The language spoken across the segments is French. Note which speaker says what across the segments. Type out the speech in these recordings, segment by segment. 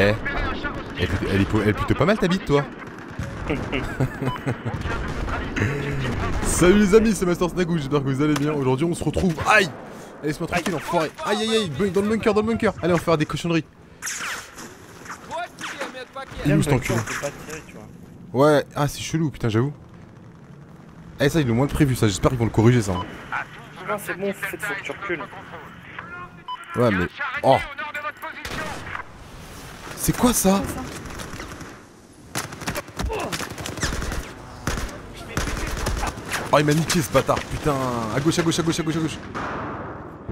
Speaker 1: Eh, elle, est plutôt- elle est po- elle est plutôt pas mal ta bite, toi. Salut les amis, c'est Master Snagou, j'espère que vous allez bien. Aujourd'hui, on se retrouve. Aïe Laisse-moi tranquille, enfoiré. Aïe aïe aïe, dans le bunker, dans le bunker. Allez, on va faire des cochonneries. Il est où cet enculé. Ouais, ah, c'est chelou, putain, j'avoue. Eh, ça, ils l'ont moins prévu, ça. J'espère qu'ils vont le corriger, ça. hein.
Speaker 2: Non, c'est bon, faites faut que tu recules.
Speaker 1: Ouais, mais. Oh C'est quoi ça Oh, il m'a niqué ce bâtard, putain À gauche, à gauche, à gauche, à gauche, à gauche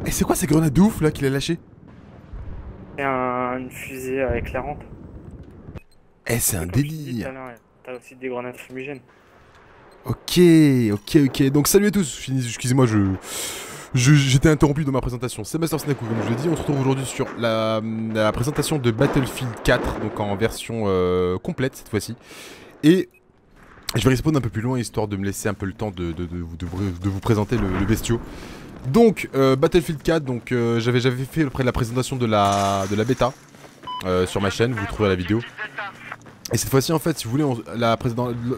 Speaker 1: Eh, c'est quoi ces grenades de ouf là qu'il a lâché
Speaker 2: C'est un, une fusée éclairante.
Speaker 1: Eh, c'est un délire
Speaker 2: T'as aussi des grenades fumigènes.
Speaker 1: Ok, ok, ok. Donc, salut à tous, excusez-moi, je. J'étais interrompu dans ma présentation. C'est Master Snaku, comme je l'ai dit. On se retrouve aujourd'hui sur la, présentation de Battlefield 4, donc en version euh, complète cette fois-ci. Et je vais respawn un peu plus loin, histoire de me laisser un peu le temps de, vous- présenter le, le bestiau. Donc, euh, Battlefield 4, donc euh, j'avais fait auprès de la présentation de la, de la bêta sur ma chaîne, vous trouverez la vidéo. Et cette fois-ci, en fait, si vous voulez, on-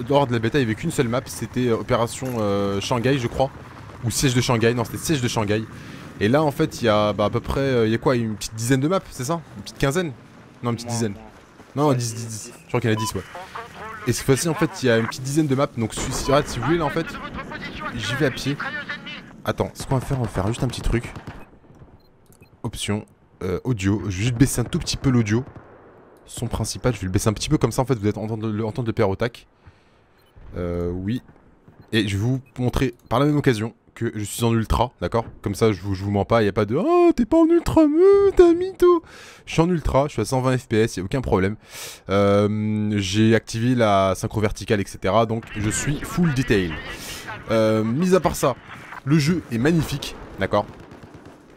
Speaker 1: lors de la bêta, il n'y avait qu'une seule map, c'était Opération Shanghai, je crois, ou Siège de Shanghai, non, c'était Siège de Shanghai. Et là, en fait, il y a bah, à peu près, euh, il y a quoi, une petite dizaine de maps, c'est ça? Une petite quinzaine? Non, une petite dizaine. Non,
Speaker 2: Ouais,
Speaker 1: 10, 10,
Speaker 2: dix,
Speaker 1: 10.
Speaker 2: dix.
Speaker 1: Je crois qu'il y en a 10, ouais. Et cette fois-ci, en fait, il y a une petite dizaine de maps, donc si vous voulez, là, en fait, j'y vais à pied. Attends, ce qu'on va faire, on va faire juste un petit truc. Option, euh, audio. Je vais juste baisser un tout petit peu l'audio. Son principal, je vais le baisser un petit peu comme ça, en fait, vous allez entendre le, entendre le père au tac. Euh, oui. Et je vais vous montrer, par la même occasion, que je suis en ultra, d'accord? Comme ça, je vous, je vous mens pas, il n'y a pas de « Oh, t'es pas en ultra, euh, t'es un mytho !» Je suis en ultra, je suis à 120 FPS, il a aucun problème. Euh, j'ai activé la synchro verticale, etc. Donc je suis full detail. Euh, mis à part ça, le jeu est magnifique, d'accord?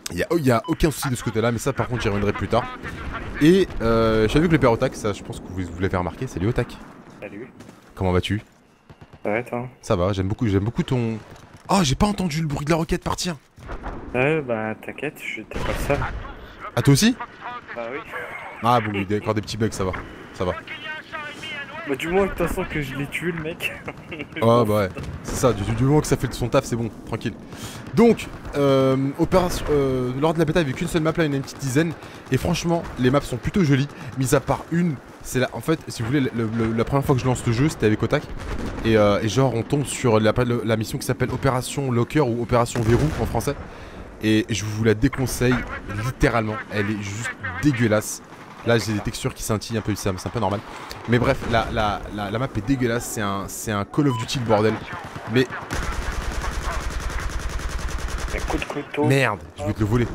Speaker 1: Il n'y a, y a aucun souci de ce côté-là, mais ça par contre j'y reviendrai plus tard. Et euh, vu que le père Otak, ça je pense que vous, vous l'avez remarqué, salut Otak.
Speaker 2: Salut.
Speaker 1: Comment vas-tu?
Speaker 2: Ouais, toi?
Speaker 1: Ça va, j'aime beaucoup, j'aime beaucoup ton... Oh, j'ai pas entendu le bruit de la roquette partir
Speaker 2: Ouais, bah t'inquiète, je t'ai pas seul.
Speaker 1: Ah toi aussi?
Speaker 2: Bah oui.
Speaker 1: Ah bon, il y a encore des petits bugs, ça va, ça va.
Speaker 2: Bah du moins, de toute façon, que je l'ai tué, le mec.
Speaker 1: Oh bah ouais, c'est ça, du, du moment que ça fait son taf, c'est bon, tranquille. Donc, euh, opération, euh, lors de la bêta, il y avait qu'une seule map, là, il y en a une petite dizaine. Et franchement, les maps sont plutôt jolies, mis à part une. C'est là, en fait, si vous voulez, le- le- la première fois que je lance le jeu, c'était avec Otak. Et, euh, et genre, on tombe sur la, la mission qui s'appelle Opération Locker ou Opération Verrou en français. Et je vous la déconseille, littéralement. Elle est juste dégueulasse. Là, j'ai des textures qui scintillent un peu, c'est un peu normal. Mais bref, la, la, la, la map est dégueulasse, c'est un, c'est un Call of Duty le bordel. Mais
Speaker 2: coup de couteau.
Speaker 1: merde, je vais te le voler.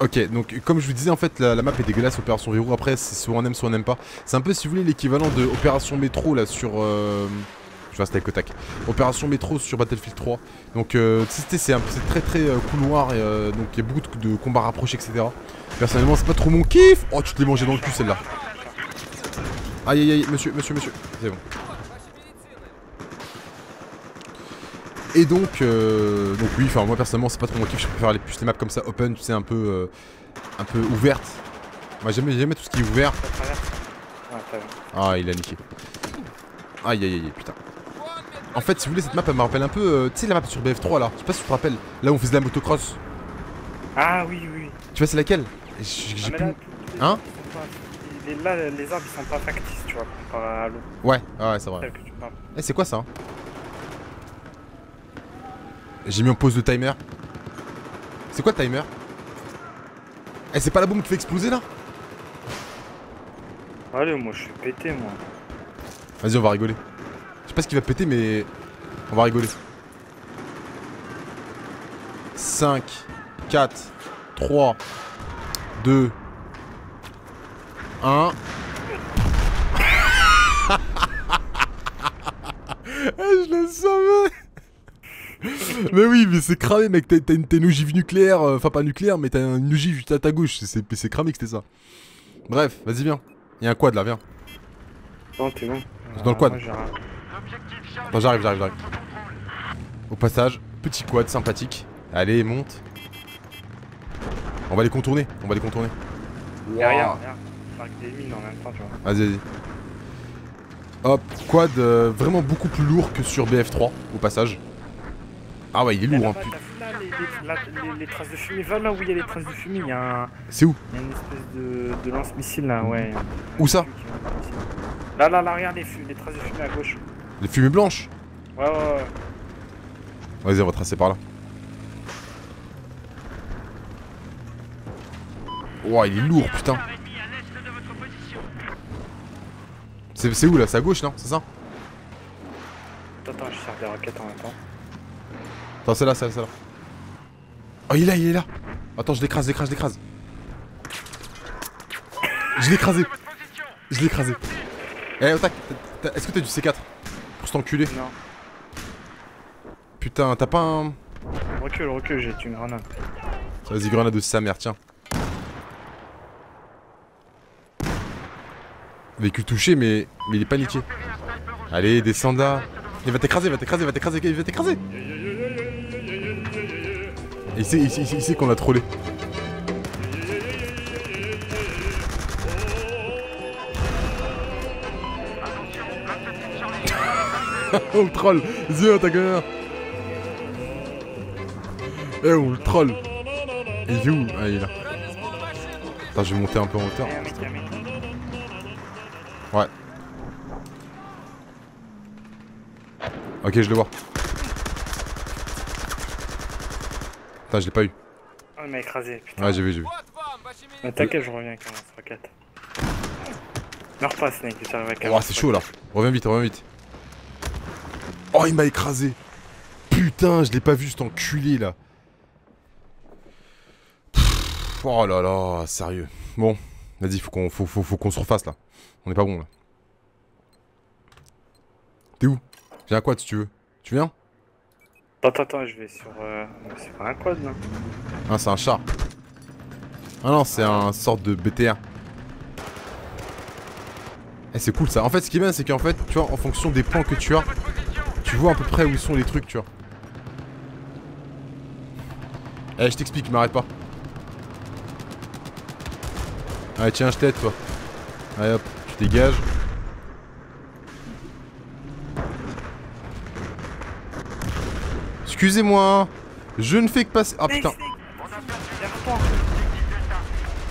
Speaker 1: Ok, donc comme je vous disais, en fait, la, map est dégueulasse, Opération Verrou. Après, c'est soit on aime, soit on n'aime pas. C'est un peu, si vous voulez, l'équivalent de Opération Métro là sur. euh, Je reste avec Kotak. Opération Métro sur Battlefield 3. Donc, euh, c'est très très euh, couloir et euh, donc il y a beaucoup de, de combats rapprochés, etc. Personnellement, c'est pas trop mon kiff. Oh, tu te l'es mangé dans le cul celle-là. Aïe aïe aïe, monsieur, monsieur, monsieur. C'est bon. Et donc, euh, donc oui, enfin moi personnellement c'est pas trop mon kiff, je préfère les plus les maps comme ça open, tu sais un peu, euh, un peu ouverte. Moi j'aime j'aime tout ce qui est ouvert. Ah il a niqué. Aïe aïe aïe putain. En fait si vous voulez cette map elle me rappelle un peu, euh, tu sais la map sur BF3 là, je sais pas si tu te rappelles, là où on faisait de la motocross.
Speaker 2: Ah oui, oui.
Speaker 1: Tu vois c'est laquelle? J'ai
Speaker 2: Ah,
Speaker 1: plus- Hein?
Speaker 2: Là, les arbres, ils sont pas factices, tu vois, comparé à l'eau.
Speaker 1: Ouais, ah ouais c'est vrai. Eh c'est quoi ça hein? J'ai mis en pause de timer. C'est quoi le timer? Eh c'est pas la bombe qui fait exploser là?
Speaker 2: Allez, moi, je suis pété, moi.
Speaker 1: Vas-y, on va rigoler. Je sais pas ce qui va péter, mais on va rigoler. 5, 4, 3, 2, 1. Eh, je le savais Mais oui, mais c'est cramé, mec. T'as une, une ogive nucléaire. euh, Enfin, pas nucléaire, mais t'as une ogive juste à ta gauche. C'est- cramé que c'était ça. Bref, vas-y, viens. Y'a un quad là, viens.
Speaker 2: Non, t'es bon.
Speaker 1: C'est dans le quad.
Speaker 2: j'ai un-
Speaker 1: Attends, j'arrive, j'arrive, j'arrive. Au passage, petit quad sympathique. Allez, monte. On va les contourner, on va les contourner.
Speaker 2: Derrière.
Speaker 1: Vas-y, vas-y. Hop, quad euh, vraiment beaucoup plus lourd que sur BF3 au passage. Ah ouais, il est lourd, hein,
Speaker 2: là-bas,
Speaker 1: putain.
Speaker 2: t'as- là, les, les- là, les- les traces de fumée. Va là où il y a les traces de fumée, il y a, un-
Speaker 1: C'est où
Speaker 2: il y a une espèce de, de lance-missile là, ouais.
Speaker 1: Où ça
Speaker 2: Là, là, là, regarde les, traces de fumée à gauche.
Speaker 1: Les fumées blanches
Speaker 2: Ouais, ouais, ouais.
Speaker 1: Vas-y, on va tracer par là. Ouah, il est lourd, putain. C'est où là? C'est à gauche, non? C'est ça?
Speaker 2: Attends, attends, je sers des roquettes en même temps.
Speaker 1: Attends, c'est là, c'est là, c'est là. Oh, il est là, il est là. Attends, je l'écrase, je l'écrase, je l'écrase. Je l'ai écrasé. Je l'ai écrasé. Eh, t'as- t'as- est-ce que t'as du C4 Pour t'enculer
Speaker 2: Non.
Speaker 1: Putain, t'as pas un.
Speaker 2: Recule, recule, j'ai une grenade.
Speaker 1: Vas-y, grenade de sa mère, tiens. Véhicule touché, mais, mais il est paniqué. Allez, descends là. Il va t'écraser, il va t'écraser, il va t'écraser, il va t'écraser. Il sait, il il il qu'on l'a trollé. on le troll. Ta gueule. Eh, on le troll. Il est où Ah, il est là. Attends, je vais monter un peu en hauteur. Ouais. Ok, je le vois. Putain, je l'ai pas eu.
Speaker 2: Oh, il m'a écrasé, putain.
Speaker 1: Ouais, j'ai vu, j'ai vu.
Speaker 2: Mais t'inquiète, je reviens avec un lance-roquette. Meurs pas, Snake, j'arrive avec un
Speaker 1: Oh, c'est chaud là. Reviens vite, reviens vite. Oh, il m'a écrasé. Putain, je l'ai pas vu cet enculé là. Pff, Oh là là, sérieux. Bon, vas-y, faut qu'on faut, faut, faut qu'on se refasse là. On est pas bon là. T'es où? Viens à quoi si tu veux? Tu viens?
Speaker 2: Attends, attends, je vais sur. Euh... C'est pas un quad, non
Speaker 1: Ah, c'est un char. Ah non, c'est un sorte de BTR. Eh, c'est cool ça. En fait, ce qui est bien, c'est qu'en fait, tu vois, en fonction des points que tu as, tu vois à peu près où sont les trucs, tu vois. Eh, je t'explique, m'arrête pas. Allez, tiens, je t'aide, toi. Allez, hop, tu dégages. Excusez-moi, je ne fais que passer. Ah
Speaker 2: Snake,
Speaker 1: putain,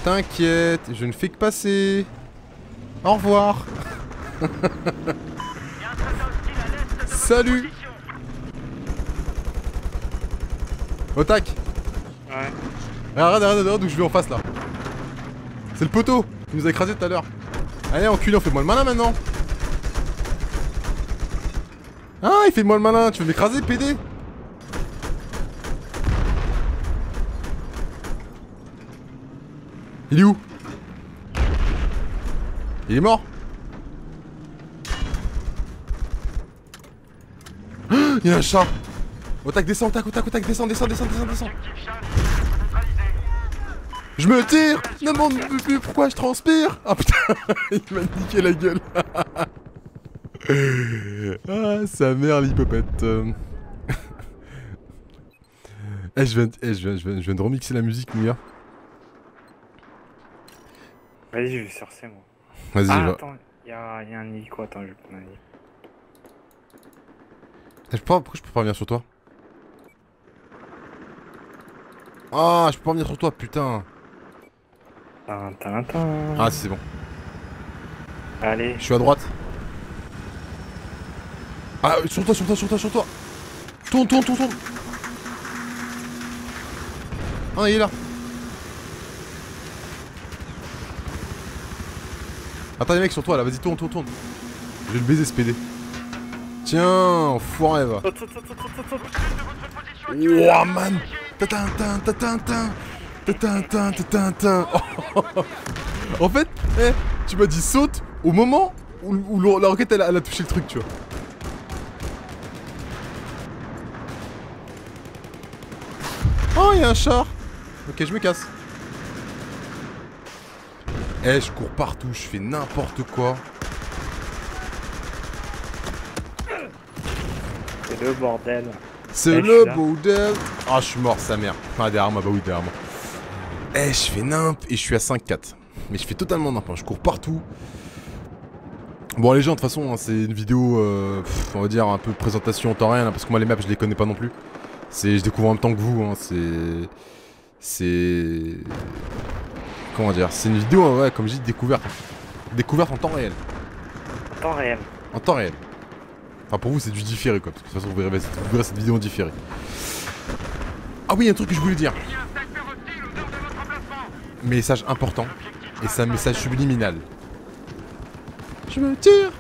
Speaker 1: t'inquiète, je ne fais que passer. Au revoir. Salut. Otak,
Speaker 2: Ouais.
Speaker 1: regarde, regarde, regarde d'où je vais en face là. C'est le poteau qui nous a écrasé tout à l'heure. Allez, enculé, on fait moi le malin maintenant. Ah, il fait moi le malin, tu veux m'écraser, PD Il est où? Il est mort? Il y a un chat! Au tac, descends, au tac, au tac, au tac, descends, descends, descends, descends, descends. Je me tire! Ne me demande plus pourquoi je transpire? Ah putain Il m'a niqué la gueule. Ah, sa mère l'hippopète. Eh, je viens, eh, je, viens, je, viens, je viens de remixer la musique, gars.
Speaker 2: Vas-y, je vais sur C, moi.
Speaker 1: Vas-y,
Speaker 2: Ah,
Speaker 1: va.
Speaker 2: attends, il y a, y a un hélico, attends, je vais prendre un hélico.
Speaker 1: Eh, je peux pas- pourquoi je peux pas venir sur toi? Ah, je peux pas venir sur toi, putain. Ah, si, c'est bon.
Speaker 2: Allez,
Speaker 1: Je suis à droite. Ah, sur toi, sur toi, sur toi, sur toi. Tourne, tourne, tourne, tourne. Ah, il est là. Attends, les mecs, sur toi là, vas-y, tourne, tourne, tourne. Je vais le baiser ce PD. Tiens, enfoiré, va.
Speaker 2: saute, saute, saute, saute, saute.
Speaker 1: Ouah, man Tatin, tin, tatin, tin. Tatin, tin, tatin, tin. En fait, eh, tu m'as dit saute au moment où, la roquette elle, elle a touché le truc, tu vois. Oh, il y a un char Ok, je me casse. Eh, je cours partout, je fais n'importe quoi.
Speaker 2: C'est le bordel.
Speaker 1: C'est
Speaker 2: Eh,
Speaker 1: le bordel. Ah, je suis mort, sa mère. Ah, derrière moi, bah oui, derrière moi. Eh, je fais nimp et je suis à 5-4. Mais je fais totalement n'importe Je cours partout. Bon les gens de toute façon hein, c'est une vidéo euh, on va dire un peu présentation en temps réel hein, parce que moi les maps je les connais pas non plus. C'est je découvre en même temps que vous hein, c'est c'est comment dire c'est une vidéo ouais comme je dis découverte découverte en temps réel.
Speaker 2: En temps réel.
Speaker 1: En temps réel. Enfin pour vous c'est du différé quoi parce que de toute façon vous verrez, vous verrez cette vidéo en différé. Ah oui un truc que je voulais dire. Message important et c'est un message subliminal. Je me tire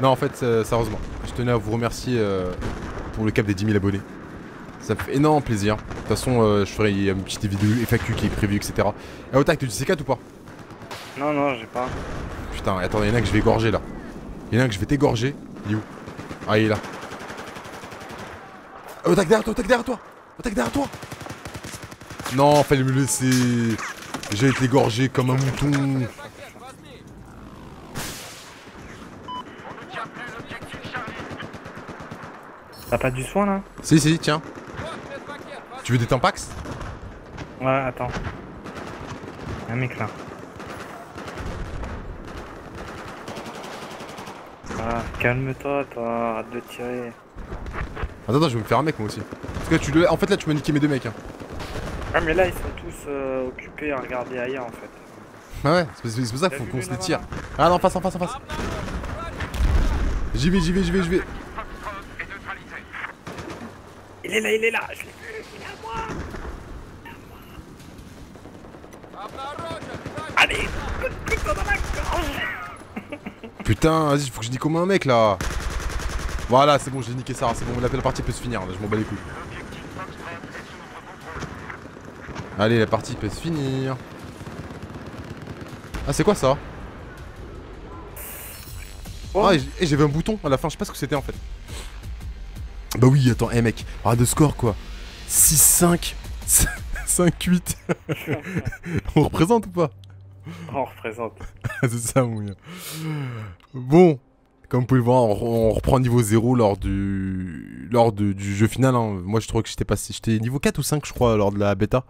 Speaker 1: Non, en fait, euh, sérieusement, je tenais à vous remercier euh, pour le cap des 10 000 abonnés. Ça me fait énormément plaisir. De toute façon, euh, je ferai une petite vidéo FAQ qui est prévue, etc. Eh, Otak, tu dis C4 ou pas?
Speaker 2: Non, non, j'ai pas.
Speaker 1: Putain, attends, il y en a un que je vais égorger là. Il y en a un que je vais t'égorger. Il est où? Ah, il est là. Oh, Otak, derrière toi, Otak, derrière toi Otak, derrière toi Non, fallait me laisser. J'ai été égorgé comme un mouton.
Speaker 2: T'as pas du soin là?
Speaker 1: Si, si, tiens. Tu veux des tampax?
Speaker 2: Ouais, attends. Un mec là. Ah, calme-toi, toi, arrête de tirer.
Speaker 1: Attends, attends, je vais me faire un mec moi aussi. Parce que tu le... En fait, là, tu m'as niqué mes deux mecs. Hein.
Speaker 2: Ah, mais là, ils sont tous euh, occupés à regarder ailleurs en fait.
Speaker 1: Ah ouais, c'est pour ça qu'il faut qu'on se les tire. Ah non, face, en face, en face. J'y vais, j'y vais, j'y vais, j'y vais.
Speaker 2: Il est là, il est là, je l'ai vu, il est à moi Allez, coup de couteau dans la gorge
Speaker 1: Putain, vas-y, faut que je nique au moins un mec là. Voilà, c'est bon, j'ai niqué ça, c'est bon, la partie peut se finir, là, je m'en bats les couilles. Allez, la partie peut se finir. Ah, c'est quoi ça?
Speaker 2: Oh.
Speaker 1: Ah, et j'avais un bouton à la fin, je sais pas ce que c'était en fait. Bah oui, attends, eh mec, ah de score quoi 6-5 5-8 On représente ou pas?
Speaker 2: On représente.
Speaker 1: C'est ça mon. Bon, comme vous pouvez le voir, on, reprend niveau 0 lors du lors du jeu final. hein. Moi je trouvais que j'étais j'étais niveau 4 ou 5 je crois lors de la bêta.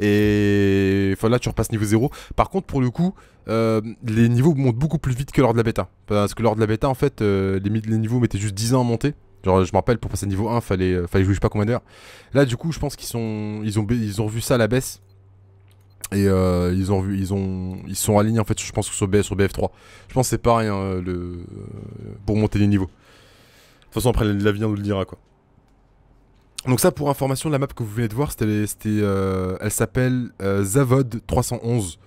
Speaker 1: Et enfin là tu repasses niveau 0. Par contre pour le coup, euh, les niveaux montent beaucoup plus vite que lors de la bêta. Parce que lors de la bêta en fait, euh, les, niveaux mettaient juste 10 ans à monter. Genre je me rappelle pour passer niveau 1 fallait, euh, fallait jouer je sais pas combien d'heures. Là du coup je pense qu'ils sont ils ont, ils ont revu ça à la baisse. Et euh, ils ont vu, ils ont, ils sont alignés en fait, je pense sur BF, sur BF3. Je pense que c'est pareil hein, le, pour monter les niveaux. De toute façon après l'avenir nous le dira quoi. Donc ça pour information, la map que vous venez de voir, c'était, euh, elle s'appelle euh, Zavod 311.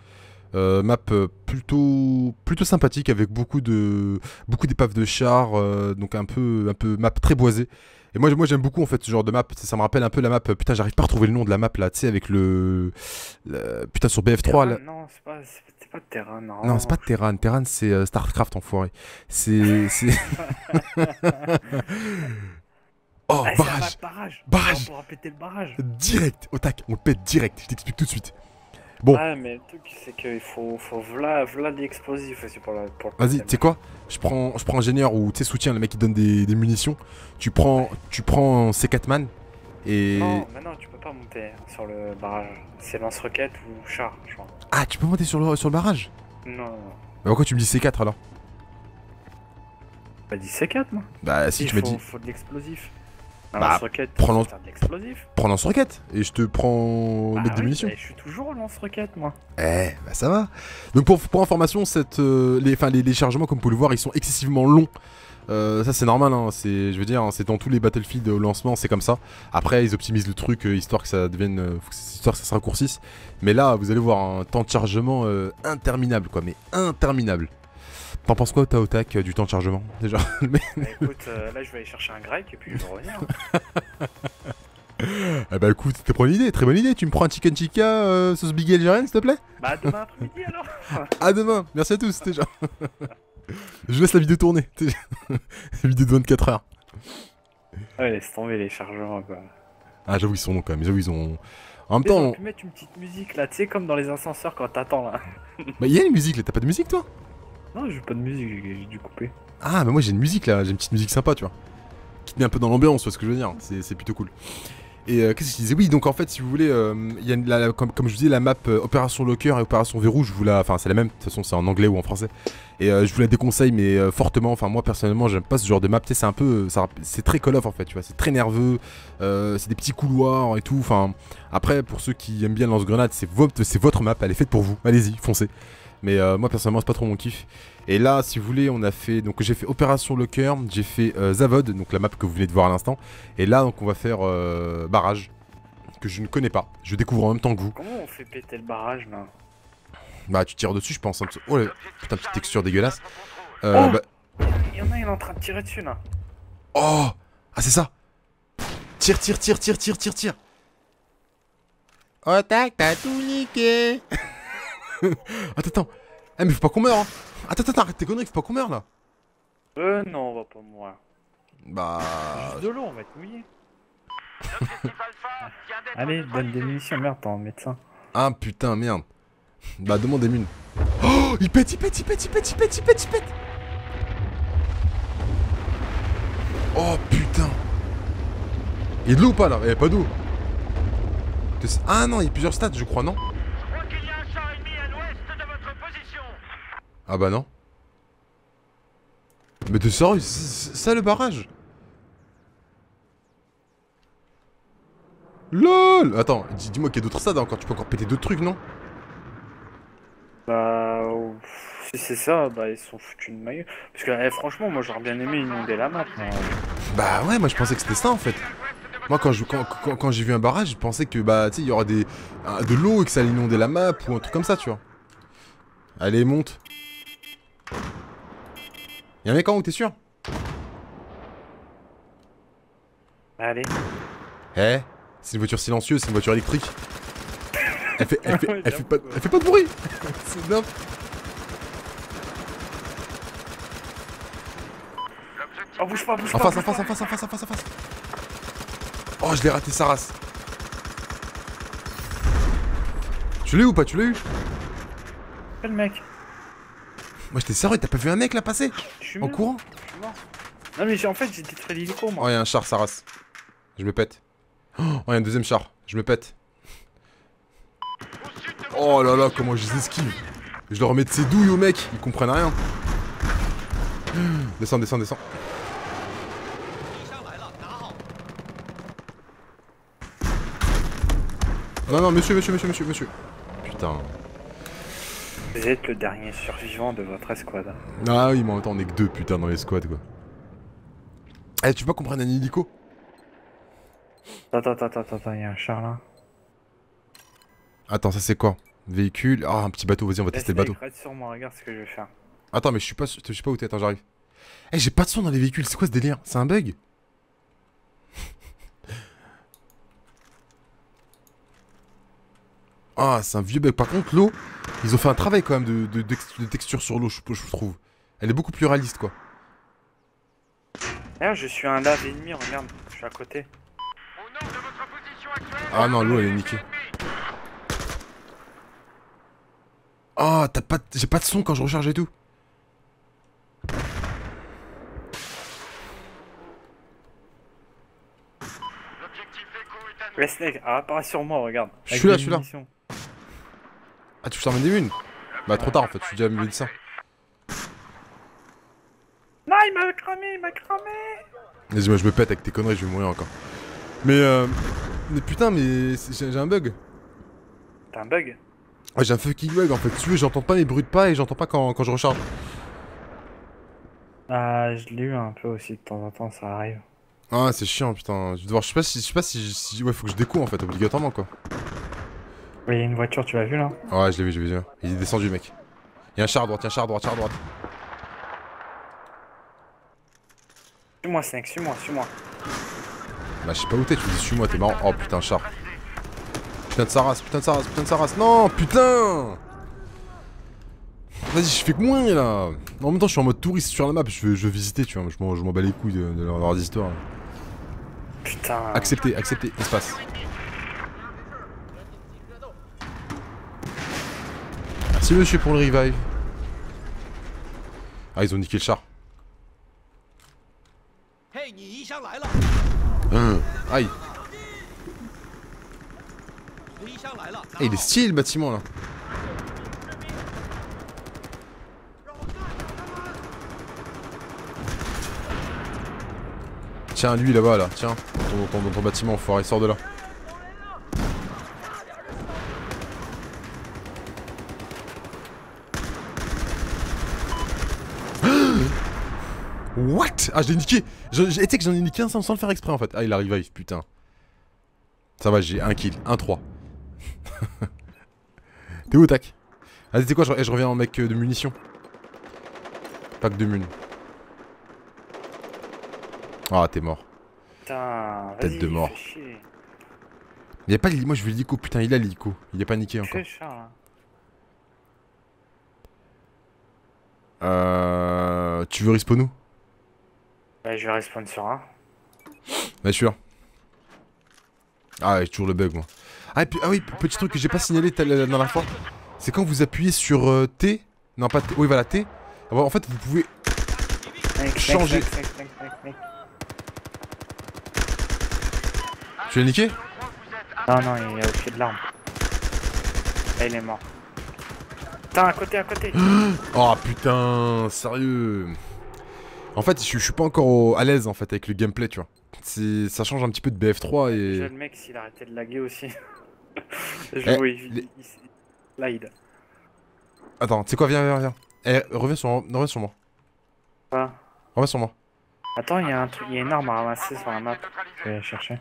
Speaker 1: Euh, map plutôt plutôt sympathique avec beaucoup de beaucoup d'épaves de chars donc un peu un peu map très boisée et moi moi j'aime beaucoup en fait ce genre de map ça me rappelle un peu la map putain j'arrive pas à retrouver le nom de la map là tu sais avec le, le- putain sur BF3 là.
Speaker 2: Non, c'est pas, Terran, non.
Speaker 1: Non, c'est pas Terran. Terran, c'est euh, StarCraft, enfoiré. C'est. c'est- oh,
Speaker 2: Ah,
Speaker 1: barrage
Speaker 2: barrage.
Speaker 1: Barrage.
Speaker 2: On pourra péter le barrage.
Speaker 1: Direct Au tac, on le pète direct, je t'explique tout de suite. Bon.
Speaker 2: Ouais, mais le truc, c'est qu'il faut, faut v'là, v'là des explosifs aussi pour, la,
Speaker 1: Vas-y, tu sais quoi? Je prends, je prends ingénieur ou tu sais soutien, le mec qui donne des, des munitions. Tu prends, tu prends C4 man et
Speaker 2: Non, mais non, tu peux pas monter sur le barrage. C'est lance-roquette ou char, je crois.
Speaker 1: ah, tu peux monter sur le sur le barrage?
Speaker 2: Non, non, non.
Speaker 1: Bah pourquoi tu me dis C4 alors?
Speaker 2: Pas dit C4, moi.
Speaker 1: Bah si tu m'as dit,
Speaker 2: faut de l'explosif. Un
Speaker 1: Bah,
Speaker 2: lance-roquette,
Speaker 1: prends lance- lance-roquette et je te prends
Speaker 2: Bah
Speaker 1: munitions.
Speaker 2: je suis toujours lance-roquette, moi.
Speaker 1: Eh, bah ça va. Donc pour, pour information, cette, euh, les, les, les chargements, comme vous pouvez le voir, ils sont excessivement longs. Euh, ça c'est normal, hein, c'est, je veux dire, hein, c'est dans tous les Battlefield au lancement, c'est comme ça. Après, ils optimisent le truc euh, histoire que ça devienne, histoire que ça se raccourcisse. Mais là, vous allez voir un temps de chargement interminable, quoi, mais interminable. T'en penses quoi, Taotak, euh, du temps de chargement déjà
Speaker 2: Bah, écoute, euh, là, je vais aller chercher un grec et puis je vais revenir.
Speaker 1: Eh bah écoute, très bonne idée, très bonne idée. Tu me prends un chicken tikka euh, sauce big algérienne, s'il te plaît?
Speaker 2: Bah, demain après-midi alors.
Speaker 1: À demain, merci à tous déjà. Je laisse la vidéo tourner. la vidéo de 24 heures.
Speaker 2: Ouais, laisse tomber les chargements, quoi.
Speaker 1: Ah j'avoue ils sont longs quand même, j'avoue ils ont... En même temps,
Speaker 2: pu mettre une petite musique là, tu sais, comme dans les ascenseurs quand t'attends là.
Speaker 1: bah il y a une musique là, t'as pas de musique toi?
Speaker 2: Non, j'ai pas de musique, j'ai dû couper.
Speaker 1: Ah mais moi j'ai une musique là, j'ai une petite musique sympa tu vois. Qui te met un peu dans l'ambiance, tu vois ce que je veux dire, c'est plutôt cool. Et euh, qu'est-ce que je disais? Oui, donc en fait, si vous voulez, euh, y a la- comme, je vous disais, la map euh, Opération Locker et Opération Verrou, je vous la. Enfin, c'est la même, de toute façon, c'est en anglais ou en français. Et je vous la déconseille, mais fortement. Enfin, moi personnellement, j'aime pas ce genre de map. Tu sais, c'est un peu. C'est très Call of en fait, tu vois. C'est très nerveux. c'est des petits couloirs et tout. Enfin, après, pour ceux qui aiment bien lance-grenade, c'est votre map, elle est faite pour vous. Allez-y, foncez. Mais euh, moi personnellement, c'est pas trop mon kiff. Et là, si vous voulez, on a fait. Donc, j'ai fait Opération Locker, j'ai fait euh, Zavod, donc la map que vous venez de voir à l'instant. Et là, donc, on va faire euh, Barrage, que je ne connais pas. Je découvre en même temps que vous.
Speaker 2: Comment on fait péter le barrage là
Speaker 1: Bah, tu tires dessus, je pense. un petit- Oh là, putain, petite texture dégueulasse. Euh,
Speaker 2: Oh
Speaker 1: bah-
Speaker 2: Il y en a, il est en train de tirer dessus là.
Speaker 1: Oh Ah, c'est ça Tire, tire, tire, tire, tire, tire, tire Oh, tac, t'as tout niqué Attends, attends. Eh, mais faut pas qu'on meure, hein. Attends, attends, arrête tes conneries, faut pas qu'on meure, là.
Speaker 2: Euh, non, on va pas mourir.
Speaker 1: Bah...
Speaker 2: Juste de l'eau, on va être mouillé. Allez, donne des munitions, merde, t'es en médecin.
Speaker 1: Ah, putain, merde. Bah, demande des mines. Oh Il pète, il pète, il pète, il pète, il pète, il pète, il pète Oh, putain Il y a de l'eau ou pas, là? Il y a pas d'eau. Ah non, il y a plusieurs stades, je crois, non? Ah bah non. Mais t'es sérieux ça le barrage LOL Attends, dis- dis-moi qu'il y a d'autres stades encore, tu peux encore péter d'autres trucs, non?
Speaker 2: Bah, si c'est ça, bah ils sont foutus de maillot. Parce que eh, franchement, moi j'aurais bien aimé inonder la map. moi.
Speaker 1: Bah ouais, moi je pensais que c'était ça en fait. Moi quand je- quand, quand- quand j'ai vu un barrage, je pensais que bah tu sais, il y aurait des, de l'eau et que ça allait inonder la map ou un truc comme ça, tu vois. Allez, monte. Y'a un mec en haut, t'es sûr?
Speaker 2: Allez.
Speaker 1: Eh C'est une voiture silencieuse, c'est une voiture électrique. Elle fait, elle fait,
Speaker 2: Ouais,
Speaker 1: elle fait, pas, elle fait pas de bruit. C'est dingue.
Speaker 2: Oh, bouge pas, bouge
Speaker 1: En
Speaker 2: pas.
Speaker 1: face, en face, en face, en face, en face, en face. Oh, je l'ai raté sa race. Tu l'as eu ou pas? Tu l'as eu?
Speaker 2: Quel mec?
Speaker 1: Moi j'étais sérieux, t'as pas vu un mec là passer
Speaker 2: Je suis
Speaker 1: En
Speaker 2: mort,
Speaker 1: courant
Speaker 2: je suis mort. Non, mais en fait, j'ai détruit l'hélico, moi.
Speaker 1: Oh, y'a un char, sa race. Je me pète. Oh, y'a un deuxième char. Je me pète. Oh là là, comment je les esquive. Je leur mets de ces douilles aux mecs, ils comprennent rien. Descends, descends, descends. Non, non, monsieur, monsieur, monsieur, monsieur, monsieur. Putain.
Speaker 2: Vous êtes le dernier survivant de votre escouade.
Speaker 1: Ah oui, mais en même temps, on est que deux, putain, dans les squads, quoi. Eh, tu peux pas qu'on prenne un hélico?
Speaker 2: Attends, attends, attends, attends, il y a un char là.
Speaker 1: Attends, ça c'est quoi? Véhicule? Ah, un petit bateau, vas-y, on va tester le bateau.
Speaker 2: Reste sur moi, regarde ce que je vais faire.
Speaker 1: Attends, mais je suis pas, je sais pas où t'es, attends, j'arrive. Eh, j'ai pas de son dans les véhicules, c'est quoi ce délire? C'est un bug? Ah, c'est un vieux bug. Par contre, l'eau, ils ont fait un travail quand même de, de- d'ex- de texture sur l'eau, je, je trouve. Elle est beaucoup plus réaliste, quoi.
Speaker 2: D'ailleurs, je suis un lave ennemi, regarde, je suis à côté.
Speaker 1: Ah non, l'eau, elle est niquée. Ah, t'as pas, de- j'ai pas de son quand je recharge et tout.
Speaker 2: Snake, ah, apparaît sur moi, regarde.
Speaker 1: Je suis là, je suis là. Ah, tu t'en mets une Bah, trop tard en fait, je suis déjà à 1100.
Speaker 2: Non, il m'a cramé, il m'a cramé
Speaker 1: Vas-y, moi je me pète avec tes conneries, je vais mourir encore. Mais euh. Mais putain, mais j'ai un bug.
Speaker 2: T'as un bug
Speaker 1: Ouais, j'ai un fucking bug en fait. Tu veux, j'entends pas mes bruits de pas et j'entends pas quand, quand je recharge.
Speaker 2: Ah, je l'ai eu un peu aussi de temps en temps, ça arrive.
Speaker 1: Ah, c'est chiant, putain. Je vais devoir. Je sais pas si. Je sais pas si, si- Ouais, faut que je découvre en fait, obligatoirement quoi.
Speaker 2: Il y a une voiture, tu l'as vu là
Speaker 1: Ouais, je l'ai vu, je l'ai vu. Il est descendu, mec. Il y a un char à droite, il y a un char à droite, char à droite.
Speaker 2: Suis-moi, Snake, suis-moi, suis-moi.
Speaker 1: Bah, je sais pas où t'es, tu me dis suis-moi, t'es marrant. Oh putain, char. Putain de sa race, putain de sa race, putain de sa race. Non, putain Vas-y, je fais que moins là. En même temps, je suis en mode touriste sur la map, je veux, je veux visiter, tu vois. Je m'en bats les couilles de, de leurs leurs histoires.
Speaker 2: Putain.
Speaker 1: Accepter, accepter, espace. Merci monsieur pour le revive. Ah, ils ont niqué le char. Hum, aïe. Et il est stylé le bâtiment là. Tiens, lui là-bas là, tiens, dans ton, ton, ton, bâtiment, enfoiré, sort de là. Ah, je l'ai niqué Tu sais que j'en ai niqué un sans, le faire exprès en fait. Ah, il arrive, arrive, putain. Ça va, j'ai un kill, un 3. T'es où, tac? Vas-y, t'es quoi, je, je, reviens en mec euh, de munitions. Pack de mun. Ah, t'es mort.
Speaker 2: Putain,
Speaker 1: Tête de mort. Il y a pas Moi je veux l'hélico, putain, il a l'hélico. Il est pas niqué encore. Euh... Tu veux respawn nous
Speaker 2: Ouais, je vais respawn sur un.
Speaker 1: Bien sûr. Ah, ouais, toujours le bug, moi. Ah, et puis, ah oui, petit truc que j'ai pas signalé la fois. C'est quand vous appuyez sur euh, T. Non, pas T. Oui, voilà, T. En fait, vous pouvez changer. Tu l'as niqué?
Speaker 2: Non, non, il est au pied de l'arme. Là, il est mort. Putain, à côté, à côté.
Speaker 1: oh putain, sérieux. En fait, je, suis pas encore à l'aise en fait avec le gameplay, tu vois. Ça change un petit peu de BF3 et.
Speaker 2: J'ai le mec s'il arrêtait de laguer aussi. je eh, vois, il, slide.
Speaker 1: Attends, tu sais quoi, viens, viens, viens. Eh, reviens sur, reviens sur moi.
Speaker 2: Quoi?
Speaker 1: Reviens sur moi.
Speaker 2: Attends, il y a un truc, il y a une arme à ramasser sur la map. Je vais chercher.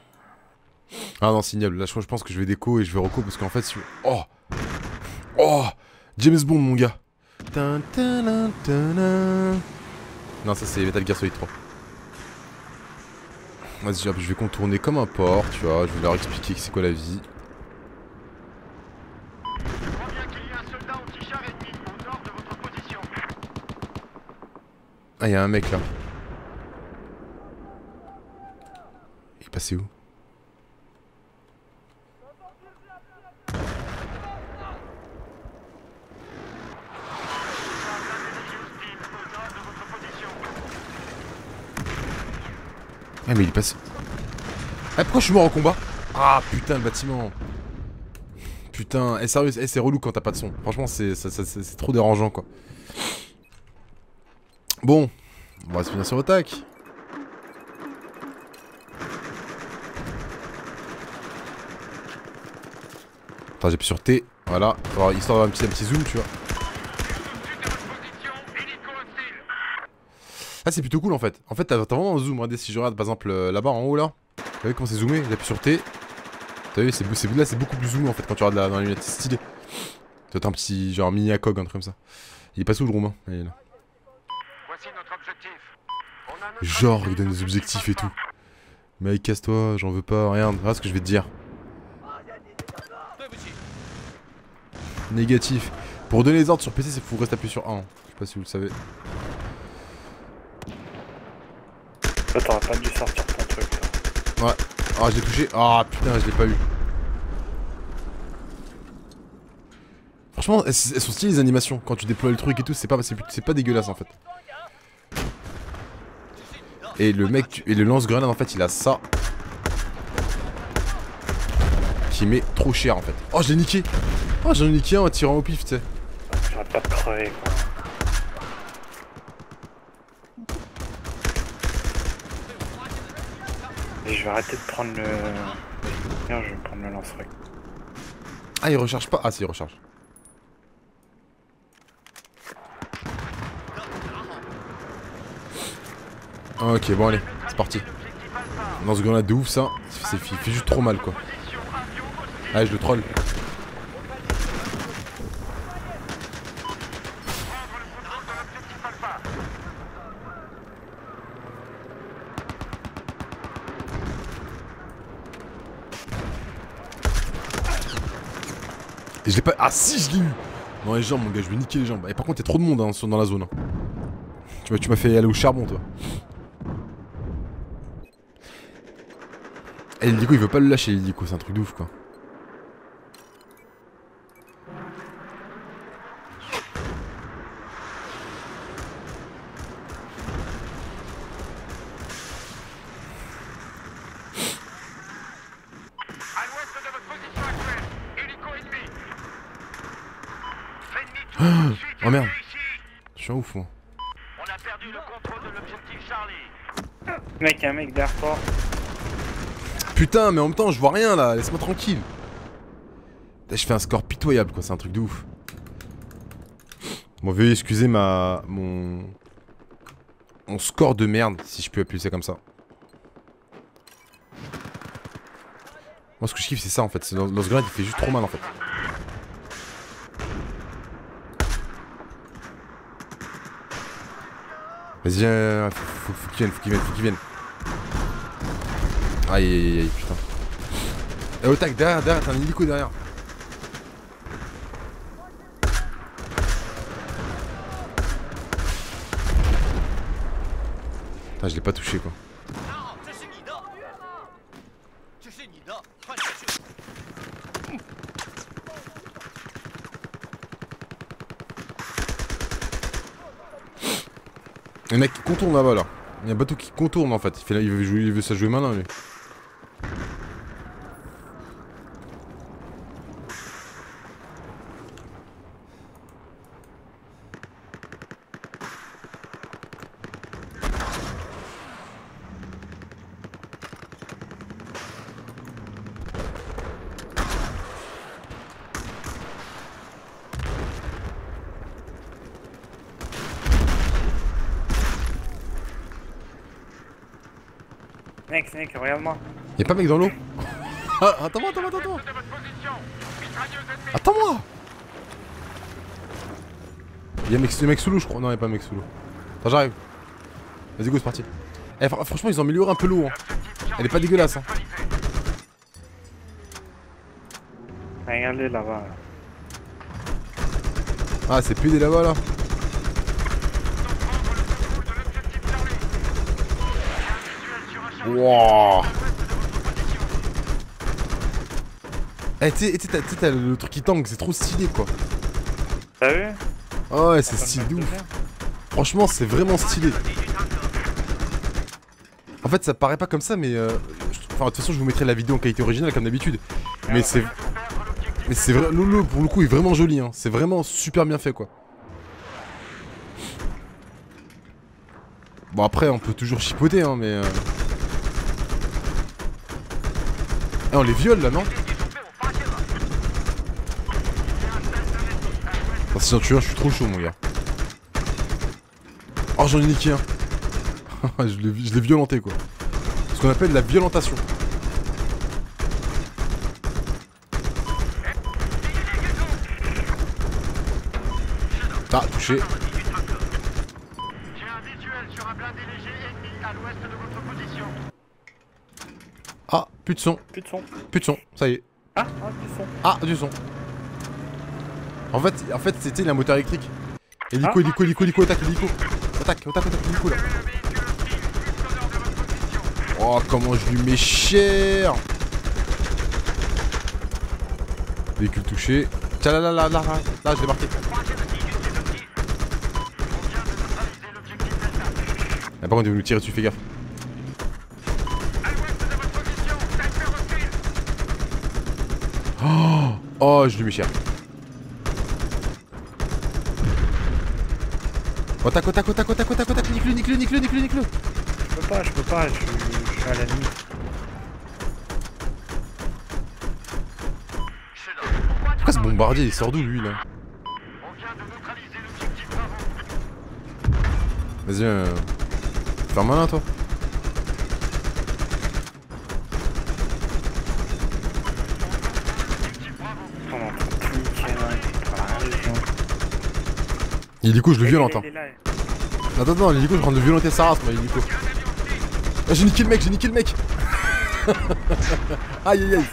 Speaker 1: Ah non, signable. Là, je, je pense que je vais déco et je vais reco parce qu'en fait, si... Oh Oh James Bond, mon gars. Non, ça c'est Metal Gear Solid 3. Vas-y, je vais contourner comme un porc, tu vois. Je vais leur expliquer c'est quoi la vie. Ah, il y a un mec là. Il est passé où? Ah mais il est passé. Ah pourquoi je suis mort au combat Ah putain le bâtiment Putain, eh sérieux, eh, c'est relou quand t'as pas de son. Franchement c'est trop dérangeant quoi. Bon, on va se finir sur attaque. Attends, j'ai sur T, voilà, histoire d'avoir un petit zoom, tu vois. Ah, c'est plutôt cool en fait. En fait, t'as vraiment un zoom. Regardez, si je regarde par exemple euh, là-bas en haut là, vous voyez comment c'est zoomé? J'appuie sur T. T'as vu, c'est là, c'est beaucoup plus zoomé en fait quand tu regardes là, dans la lunette. C'est stylé. T'as un petit genre mini ACOG, un truc comme ça. Il est pas sous le room, hein. Genre, il donne des objectifs et tout. Mec, casse-toi, j'en veux pas, rien. Regarde ce que je vais te dire. Négatif. Pour donner les ordres sur PC, c'est faut rester appuyé sur 1. Je sais pas si vous le savez.
Speaker 2: T'aurais pas dû sortir ton truc.
Speaker 1: Ouais. Ah, j'ai touché. Ah, putain, je l'ai pas eu. Franchement, elles, sont stylées les animations. Quand tu déploies le truc et tout, c'est pas, c'est pas dégueulasse en fait. Et le mec, et le lance-grenade en fait, il a ça. Qui met trop cher en fait. Oh, je l'ai niqué. Oh, j'en ai niqué un en tirant au pif, tu sais.
Speaker 2: J'aurais pas de crever je vais arrêter de prendre le... Je vais prendre le lance-roquette.
Speaker 1: Ah, il recharge pas Ah, si, il recharge. Ok, bon, allez, c'est parti. Lance grenade de ouf, ça. Il fait juste trop mal, quoi. Allez, je le troll. Et je l'ai pas. Ah si, je l'ai eu Dans les jambes, mon gars, je vais niquer les jambes. Et par contre, il y a trop de monde hein, dans la zone. Hein. Tu m'as fait aller au charbon, toi. Et eh, l'hélico, il veut pas le lâcher, l'hélico, c'est un truc de ouf, quoi. Oh merde. Je suis un ouf moi.
Speaker 3: On a perdu le contrôle de l'objectif Charlie.
Speaker 2: Mec, un mec derrière toi.
Speaker 1: Putain, mais en même temps, je vois rien là, laisse-moi tranquille. Je fais un score pitoyable quoi, c'est un truc de ouf. Bon, veuillez excuser ma. mon. Mon score de merde, si je peux appeler ça comme ça. Moi, ce que je kiffe, c'est ça en fait. C'est dans, dans ce grenade, il fait juste trop mal en fait. Vas-y, euh, faut, faut qu'il vienne, faut qu'il vienne, faut qu'il vienne. Aïe aïe aïe putain. Eh, Et au tac derrière, derrière, t'as un hélico derrière. Putain je l'ai pas touché quoi. Il y en qui contourne là-bas là. Il y a un bateau qui contourne en fait. Il, veut, jouer, il veut ça jouer malin lui. Y'a pas mec dans l'eau ah, Attends-moi, attends-moi, attends-moi. Attends-moi Y'a mec, mec sous l'eau je crois. Non y'a pas un mec sous l'eau. Attends j'arrive. Vas-y go c'est parti. Eh fr- franchement ils ont amélioré un peu l'eau hein. Elle est pas dégueulasse hein.
Speaker 2: Regardez là-bas. là.
Speaker 1: Ah c'est plus des là-bas là. Wouah Eh tu sais, t'as- le truc qui tangue, c'est trop stylé quoi.
Speaker 2: T'as vu
Speaker 1: Oh ouais c'est stylé de ouf. Franchement c'est vraiment stylé. En fait ça paraît pas comme ça mais euh, Enfin de toute façon je vous mettrai la vidéo en qualité originale comme d'habitude. Mais c'est... Mais c'est vrai... Lolo pour le coup est vraiment joli hein. C'est vraiment super bien fait quoi. Bon après on peut toujours chipoter hein mais... Euh... Eh on les viole là non? Ah, si j'en tue un je suis trop chaud mon gars. Oh j'en ai niqué un. je l'ai violenté quoi. Ce qu'on appelle la violentation. Ah, touché.
Speaker 3: J'ai un visuel sur un blindé léger ennemi à l'ouest de votre position.
Speaker 1: Ah, plus de son,
Speaker 2: Plus de son.
Speaker 1: plus de son, ça y est.
Speaker 2: Ah, ah, de son.
Speaker 1: Ah, du son. En fait, en fait c'était la moteur électrique. Hélico,
Speaker 2: Ah.
Speaker 1: hélico, hélico, hélico, attaque, hélico. Attaque, attaque, attaque, hélico là. Oh, comment je lui mets cher Véhicule touché. Tiens, là, là, là, là, là, là, je l'ai marqué. Ah, par contre, il veut nous tirer dessus, fais gaffe. Oh, oh, je lui mets cher. Attaque, attaque, attaque, attaque, attaque, attaque, nique-le, nique-le, nique-le, nique-le, nique-le.
Speaker 2: Je peux pas, je peux pas, je, je suis à la limite.
Speaker 1: Pourquoi ce bombardier il sort d'où lui là? Vas-y, euh... Malin toi.
Speaker 2: On est en train de tout niquer, là, il est pas là, les gens.
Speaker 1: L'hélico, je le
Speaker 2: Il est
Speaker 1: violente. Hein.
Speaker 2: il est là.
Speaker 1: Attends, attends, l'hélico, je train de violenter sa race, moi, l'hélico. Ah, j'ai niqué le mec, j'ai niqué le mec. aïe aïe aïe.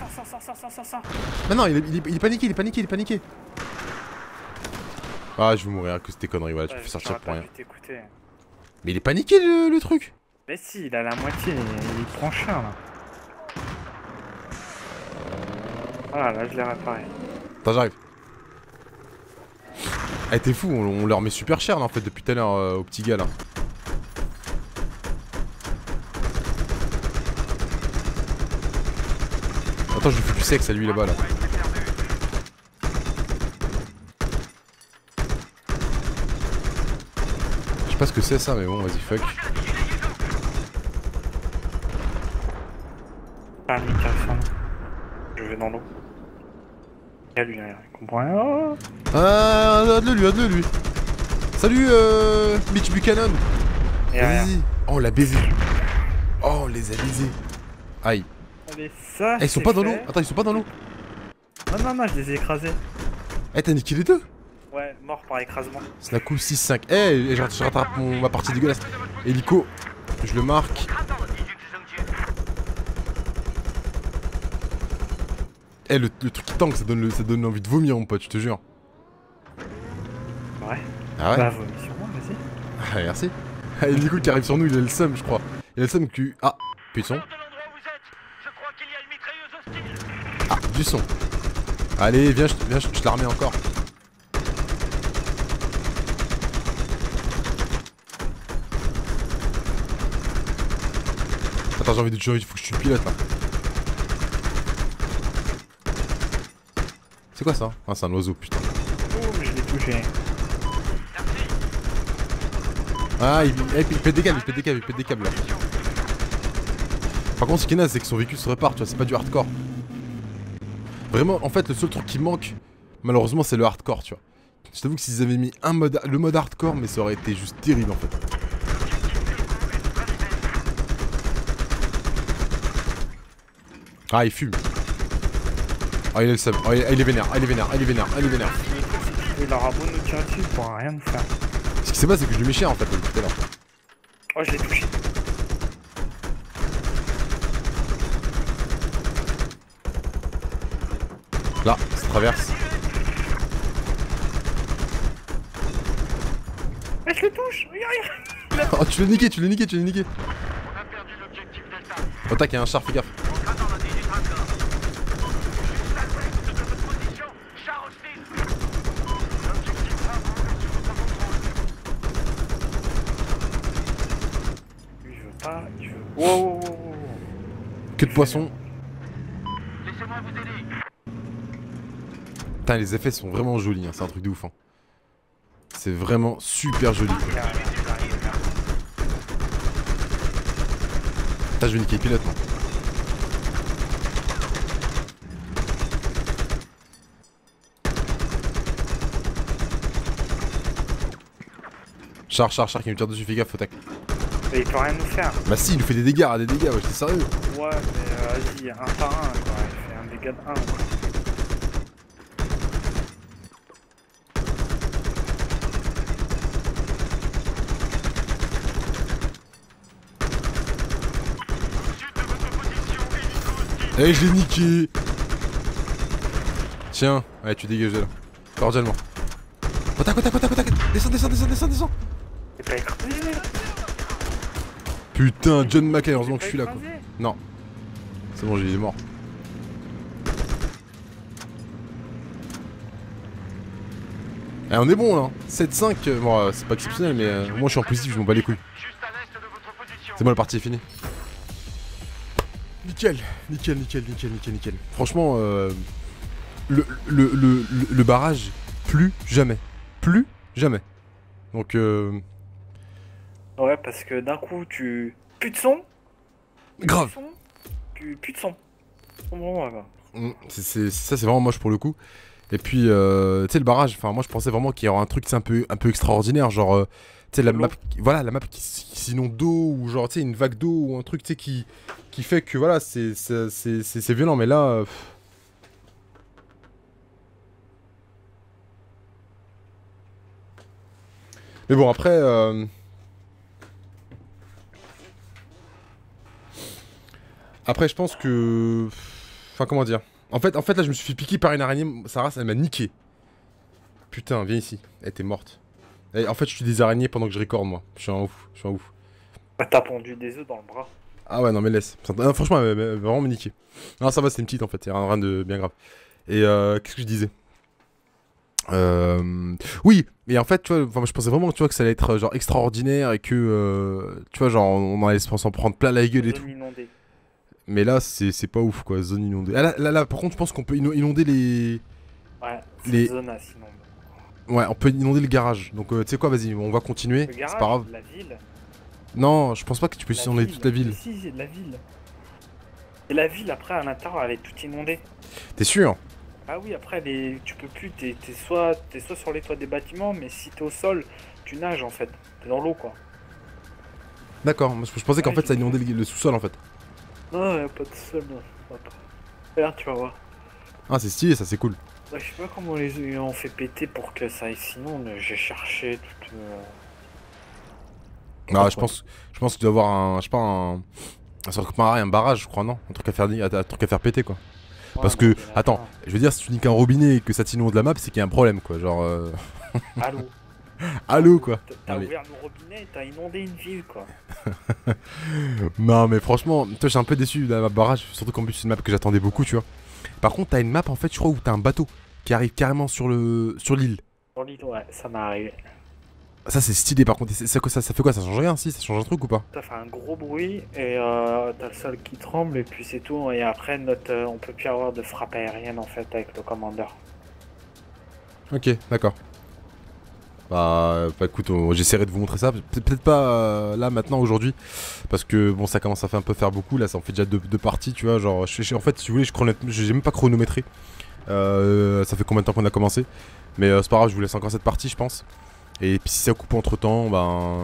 Speaker 1: Mais non, il est, il, est, il est paniqué, il est paniqué, il est paniqué. Ah, je vais mourir de tes conneries, voilà, tu
Speaker 2: Ouais,
Speaker 1: me fais sortir pour rien. Mais il est paniqué le, le truc.
Speaker 2: Mais si, il a la moitié, il, il prend cher là. Voilà, là je l'ai réparé.
Speaker 1: Attends, j'arrive. Ah, t'es fou, on, leur met super cher là en fait depuis tout à l'heure euh, au petit gars là. Attends, je lui fais du sexe à lui là-bas là. sais pas ce que c'est ça, mais bon, vas-y, fuck.
Speaker 2: Ah. Je vais dans l'eau. Il y a lui derrière, il comprend rien.
Speaker 1: Ah, de lui, de lui. Salut, euh, Mitch Buchanan. Vas-y. Oh, on l'a baisé. Oh, on les a baisés. Aïe.
Speaker 2: Allez, ça.
Speaker 1: Eh, ils sont
Speaker 2: c'est
Speaker 1: pas dans l'eau. Attends, ils sont pas dans l'eau.
Speaker 2: Non, non, non, je les ai écrasés.
Speaker 1: Eh, t'as niqué les deux.
Speaker 2: Ouais, mort par écrasement.
Speaker 1: Snaku 6-5. Eh, je, je rattrape mon- ma partie dégueulasse. Hélico, je le marque. Eh, le, le truc qui tank, ça donne, le- ça donne envie de vomir, mon pote, je te jure. Ah ouais
Speaker 2: Bah, vomis sur moi, vas-y.
Speaker 1: Ah, merci. Ah, Hélico qui arrive sur nous, il a le seum, je crois. Il a le seum que. Ah, putain. Ah, du son. Allez, viens, je, viens, je, je te la remets encore. Attends, j'ai envie de jouer, il faut que je tue pilote là. C'est quoi ça? Ah, c'est un oiseau, putain.
Speaker 2: Oh, mais je l'ai touché.
Speaker 1: Ah, il, il- pète des câbles, il pète des câbles, il pète des câbles là. Par contre, ce qui est naze, c'est que son véhicule se répare, tu vois, c'est pas du hardcore. Vraiment, en fait, le seul truc qui manque, malheureusement, c'est le hardcore, tu vois. Je t'avoue que s'ils avaient mis un mode, le mode hardcore, mais ça aurait été juste terrible en fait. Ah, il fume. Ah, il a le. Ah, il, est vénère, il est vénère, il est vénère, il est vénère.
Speaker 2: Il aura beau nous tirer dessus, il pourra rien faire.
Speaker 1: Ce qui s'est passé, c'est que je lui mets cher en fait, tout à l'heure.
Speaker 2: Oh, je l'ai touché.
Speaker 1: Là, ça traverse.
Speaker 2: Mais je le touche Regarde, regarde.
Speaker 1: Oh, tu l'as niqué, tu l'as niqué, tu l'as niqué. Oh, tac, il y a un char, fais gaffe.
Speaker 2: Lui, il veut pas, il veut... Wow, wow, wow, wow, wow.
Speaker 1: Que de poisson.
Speaker 3: Laissez-moi vous aider.
Speaker 1: Putain, les effets sont vraiment jolis, hein, c'est un truc de ouf. hein. C'est vraiment super joli.
Speaker 2: Il y a rien, il y a rien, il y a rien.
Speaker 1: Putain, je vais niquer le pilote. Char, char, char qui me tire dessus, fais gaffe, faut tac.
Speaker 2: Mais il peut rien nous faire.
Speaker 1: Bah si, il nous fait des dégâts, des dégâts, ouais, sérieux
Speaker 2: Ouais, mais euh, vas-y, un par un, quoi. Il fait un dégât de 1.
Speaker 1: Eh, je l'ai niqué Tiens, ouais, tu dégages de là. Cordialement. Tac, au tac Descends, descends, descends, descends, descends
Speaker 2: C'est pas écrasé
Speaker 1: Putain, John McClane, heureusement que je suis
Speaker 2: pas
Speaker 1: là, quoi. Non. C'est bon, il est mort. Eh, on est bon là. 7-5, euh, bon, euh, c'est pas exceptionnel, mais euh, moi je suis en positif, je m'en bats les couilles. C'est bon, la partie est finie. Nickel, nickel, nickel, nickel, nickel, nickel. Franchement, euh, le, le, le, le, le barrage, plus jamais. Plus jamais. Donc, euh,
Speaker 2: Ouais, parce que d'un coup, tu... Plus de son
Speaker 1: grave.
Speaker 2: son, Tu... Plus de son. Bon, ouais, quoi.
Speaker 1: Mm, c'est- c'est- ça, c'est vraiment moche pour le coup. Et puis, euh, tu sais, le barrage, enfin, moi je pensais vraiment qu'il y aurait un truc tu un peu, un peu extraordinaire, genre, euh, tu sais, la
Speaker 2: De
Speaker 1: map, voilà, la map qui, s- qui s'inonde d'eau, ou genre, tu sais, une vague d'eau, ou un truc, tu sais, qui, qui fait que, voilà, c'est c'est- c'est- c'est- c'est violent, mais là. euh. Mais bon, après. Après, je pense que. Enfin, comment dire? En fait, en fait, là, je me suis fait piquer par une araignée. Sarah, ça m'a niqué. Putain, viens ici. Elle était morte. Et en fait, je suis des araignées pendant que je recorde, moi. Je suis un ouf. Je suis un ouf.
Speaker 2: Bah, T'as pondu des œufs dans le bras.
Speaker 1: Ah ouais, non, mais laisse. Non, franchement, elle m'a- elle vraiment me niqué. Non, ça va, c'était une petite en fait. Il rien, de bien grave. Et euh, qu'est-ce que je disais? Euh, Oui, et en fait, tu vois, je pensais vraiment tu vois, que ça allait être genre extraordinaire et que, euh, tu vois, genre, on allait s'en prendre plein la gueule et tout. Mais là, c'est pas ouf, quoi, zone inondée. Ah, là, là, là, par contre, je pense qu'on peut ino- inonder les...
Speaker 2: Ouais,
Speaker 1: Les-
Speaker 2: c'est zone à sinon.
Speaker 1: Ouais, on peut inonder le garage. Donc, euh, tu sais quoi, vas-y, on va continuer. C'est pas grave.
Speaker 2: la ville.
Speaker 1: Non, je pense pas que tu
Speaker 2: La
Speaker 1: inonder
Speaker 2: ville.
Speaker 1: toute la ville.
Speaker 2: Si, de la ville. Et la ville, après, à l'intérieur, elle est toute inondée.
Speaker 1: T'es sûr?
Speaker 2: Ah oui, après, les... tu peux plus. T'es t'es soit... t'es soit sur les toits des bâtiments, mais si t'es au sol, tu nages en fait. T'es dans l'eau quoi.
Speaker 1: D'accord, je pensais qu'en fait ça inondait le, le sous-sol en fait.
Speaker 2: Non, y'a pas de sol, non. Regarde, tu vas voir.
Speaker 1: Ah, c'est stylé, ça c'est cool.
Speaker 2: Ouais, je sais pas comment les ils ont fait péter pour que ça s'inonde. J'ai cherché tout. euh,
Speaker 1: Ah, je pense, je pense que tu dois avoir un, je sais pas, un, un, un barrage, je crois, non? Un truc à faire, un truc à faire péter quoi. Parce que,
Speaker 2: mais
Speaker 1: attends, je veux dire, si tu niques un robinet et que ça t'inonde la map, c'est qu'il y a un problème quoi. Genre, euh.
Speaker 2: Allô?
Speaker 1: allô quoi.
Speaker 2: T'as- ouvert le robinet et t'as inondé une ville quoi.
Speaker 1: Non, mais franchement, toi, je suis un peu déçu de la barrage, surtout qu'en plus, c'est une map que j'attendais beaucoup, tu vois. Par contre, t'as une map en fait, je crois, où t'as un bateau qui arrive carrément sur le, sur l'île.
Speaker 2: Dans l'île, ouais, ça m'est arrivé.
Speaker 1: Ça, c'est stylé par contre. Ça, ça, ça fait quoi? Ça change rien si? Ça change un truc ou pas?
Speaker 2: Ça fait un gros bruit et euh, t'as le sol qui tremble et puis c'est tout. Et après, notre, euh, on peut plus avoir de frappe aérienne en fait avec le commandeur.
Speaker 1: Ok, d'accord. Bah, bah, écoute, j'essaierai de vous montrer ça. Pe- Peut-être pas euh, là maintenant aujourd'hui, parce que bon, ça commence à faire un peu faire beaucoup. Là, ça en fait déjà deux, parties, tu vois. Genre, je- je- en fait, si vous voulez, je j'ai même pas chronométré. Euh, ça fait combien de temps qu'on a commencé? Mais euh, c'est pas grave, je vous laisse encore cette partie, je pense. Et puis si ça coupe entre temps, ben,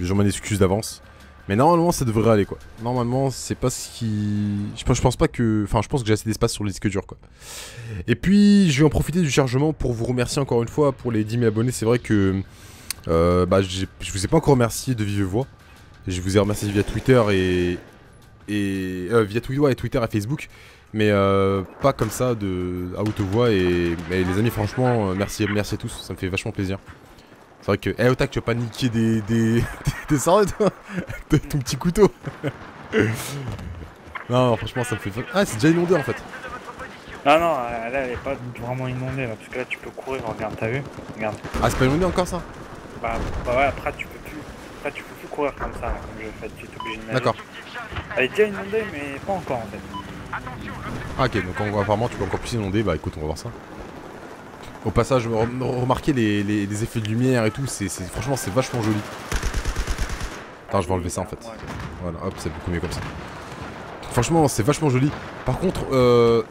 Speaker 1: j'en m'en excuse d'avance. Mais normalement, ça devrait aller quoi. Normalement, c'est pas ce qui. Je pense, pas que. Enfin, je pense que j'ai assez d'espace sur le disque dur quoi. Et puis, je vais en profiter du chargement pour vous remercier encore une fois pour les 10 000 abonnés. C'est vrai que euh, bah, je vous ai pas encore remercié de vive voix. Je vous ai remercié via Twitter et. et euh, via Twitter et Twitter et Facebook. Mais euh, pas comme ça de à haute voix. Et mais les amis, franchement, euh, merci, merci à tous. Ça me fait vachement plaisir. C'est vrai que. Eh, Otak, tu vas pas niquer des. des. des, toi Avec ton petit couteau Non, non, franchement, ça me fait. Ah, c'est déjà inondé en fait.
Speaker 2: Non, non, euh, là elle est pas vraiment inondée là, parce que là tu peux courir, regarde, t'as vu Regarde.
Speaker 1: Ah, c'est pas inondé encore ça
Speaker 2: Bah, bah ouais, après tu peux plus. Après tu peux plus courir comme ça, là, comme je fais, tu es obligé de.
Speaker 1: D'accord.
Speaker 2: Elle est déjà inondée, mais pas encore en fait.
Speaker 1: Ah ok, donc en- apparemment tu peux encore plus inonder, bah écoute, on va voir ça. Au passage, re- remarquez les, les- les effets de lumière et tout, c'est franchement c'est vachement joli. Attends, je vais enlever ça en fait. Voilà, hop, c'est beaucoup mieux comme ça. Franchement, c'est vachement joli. Par contre, euh...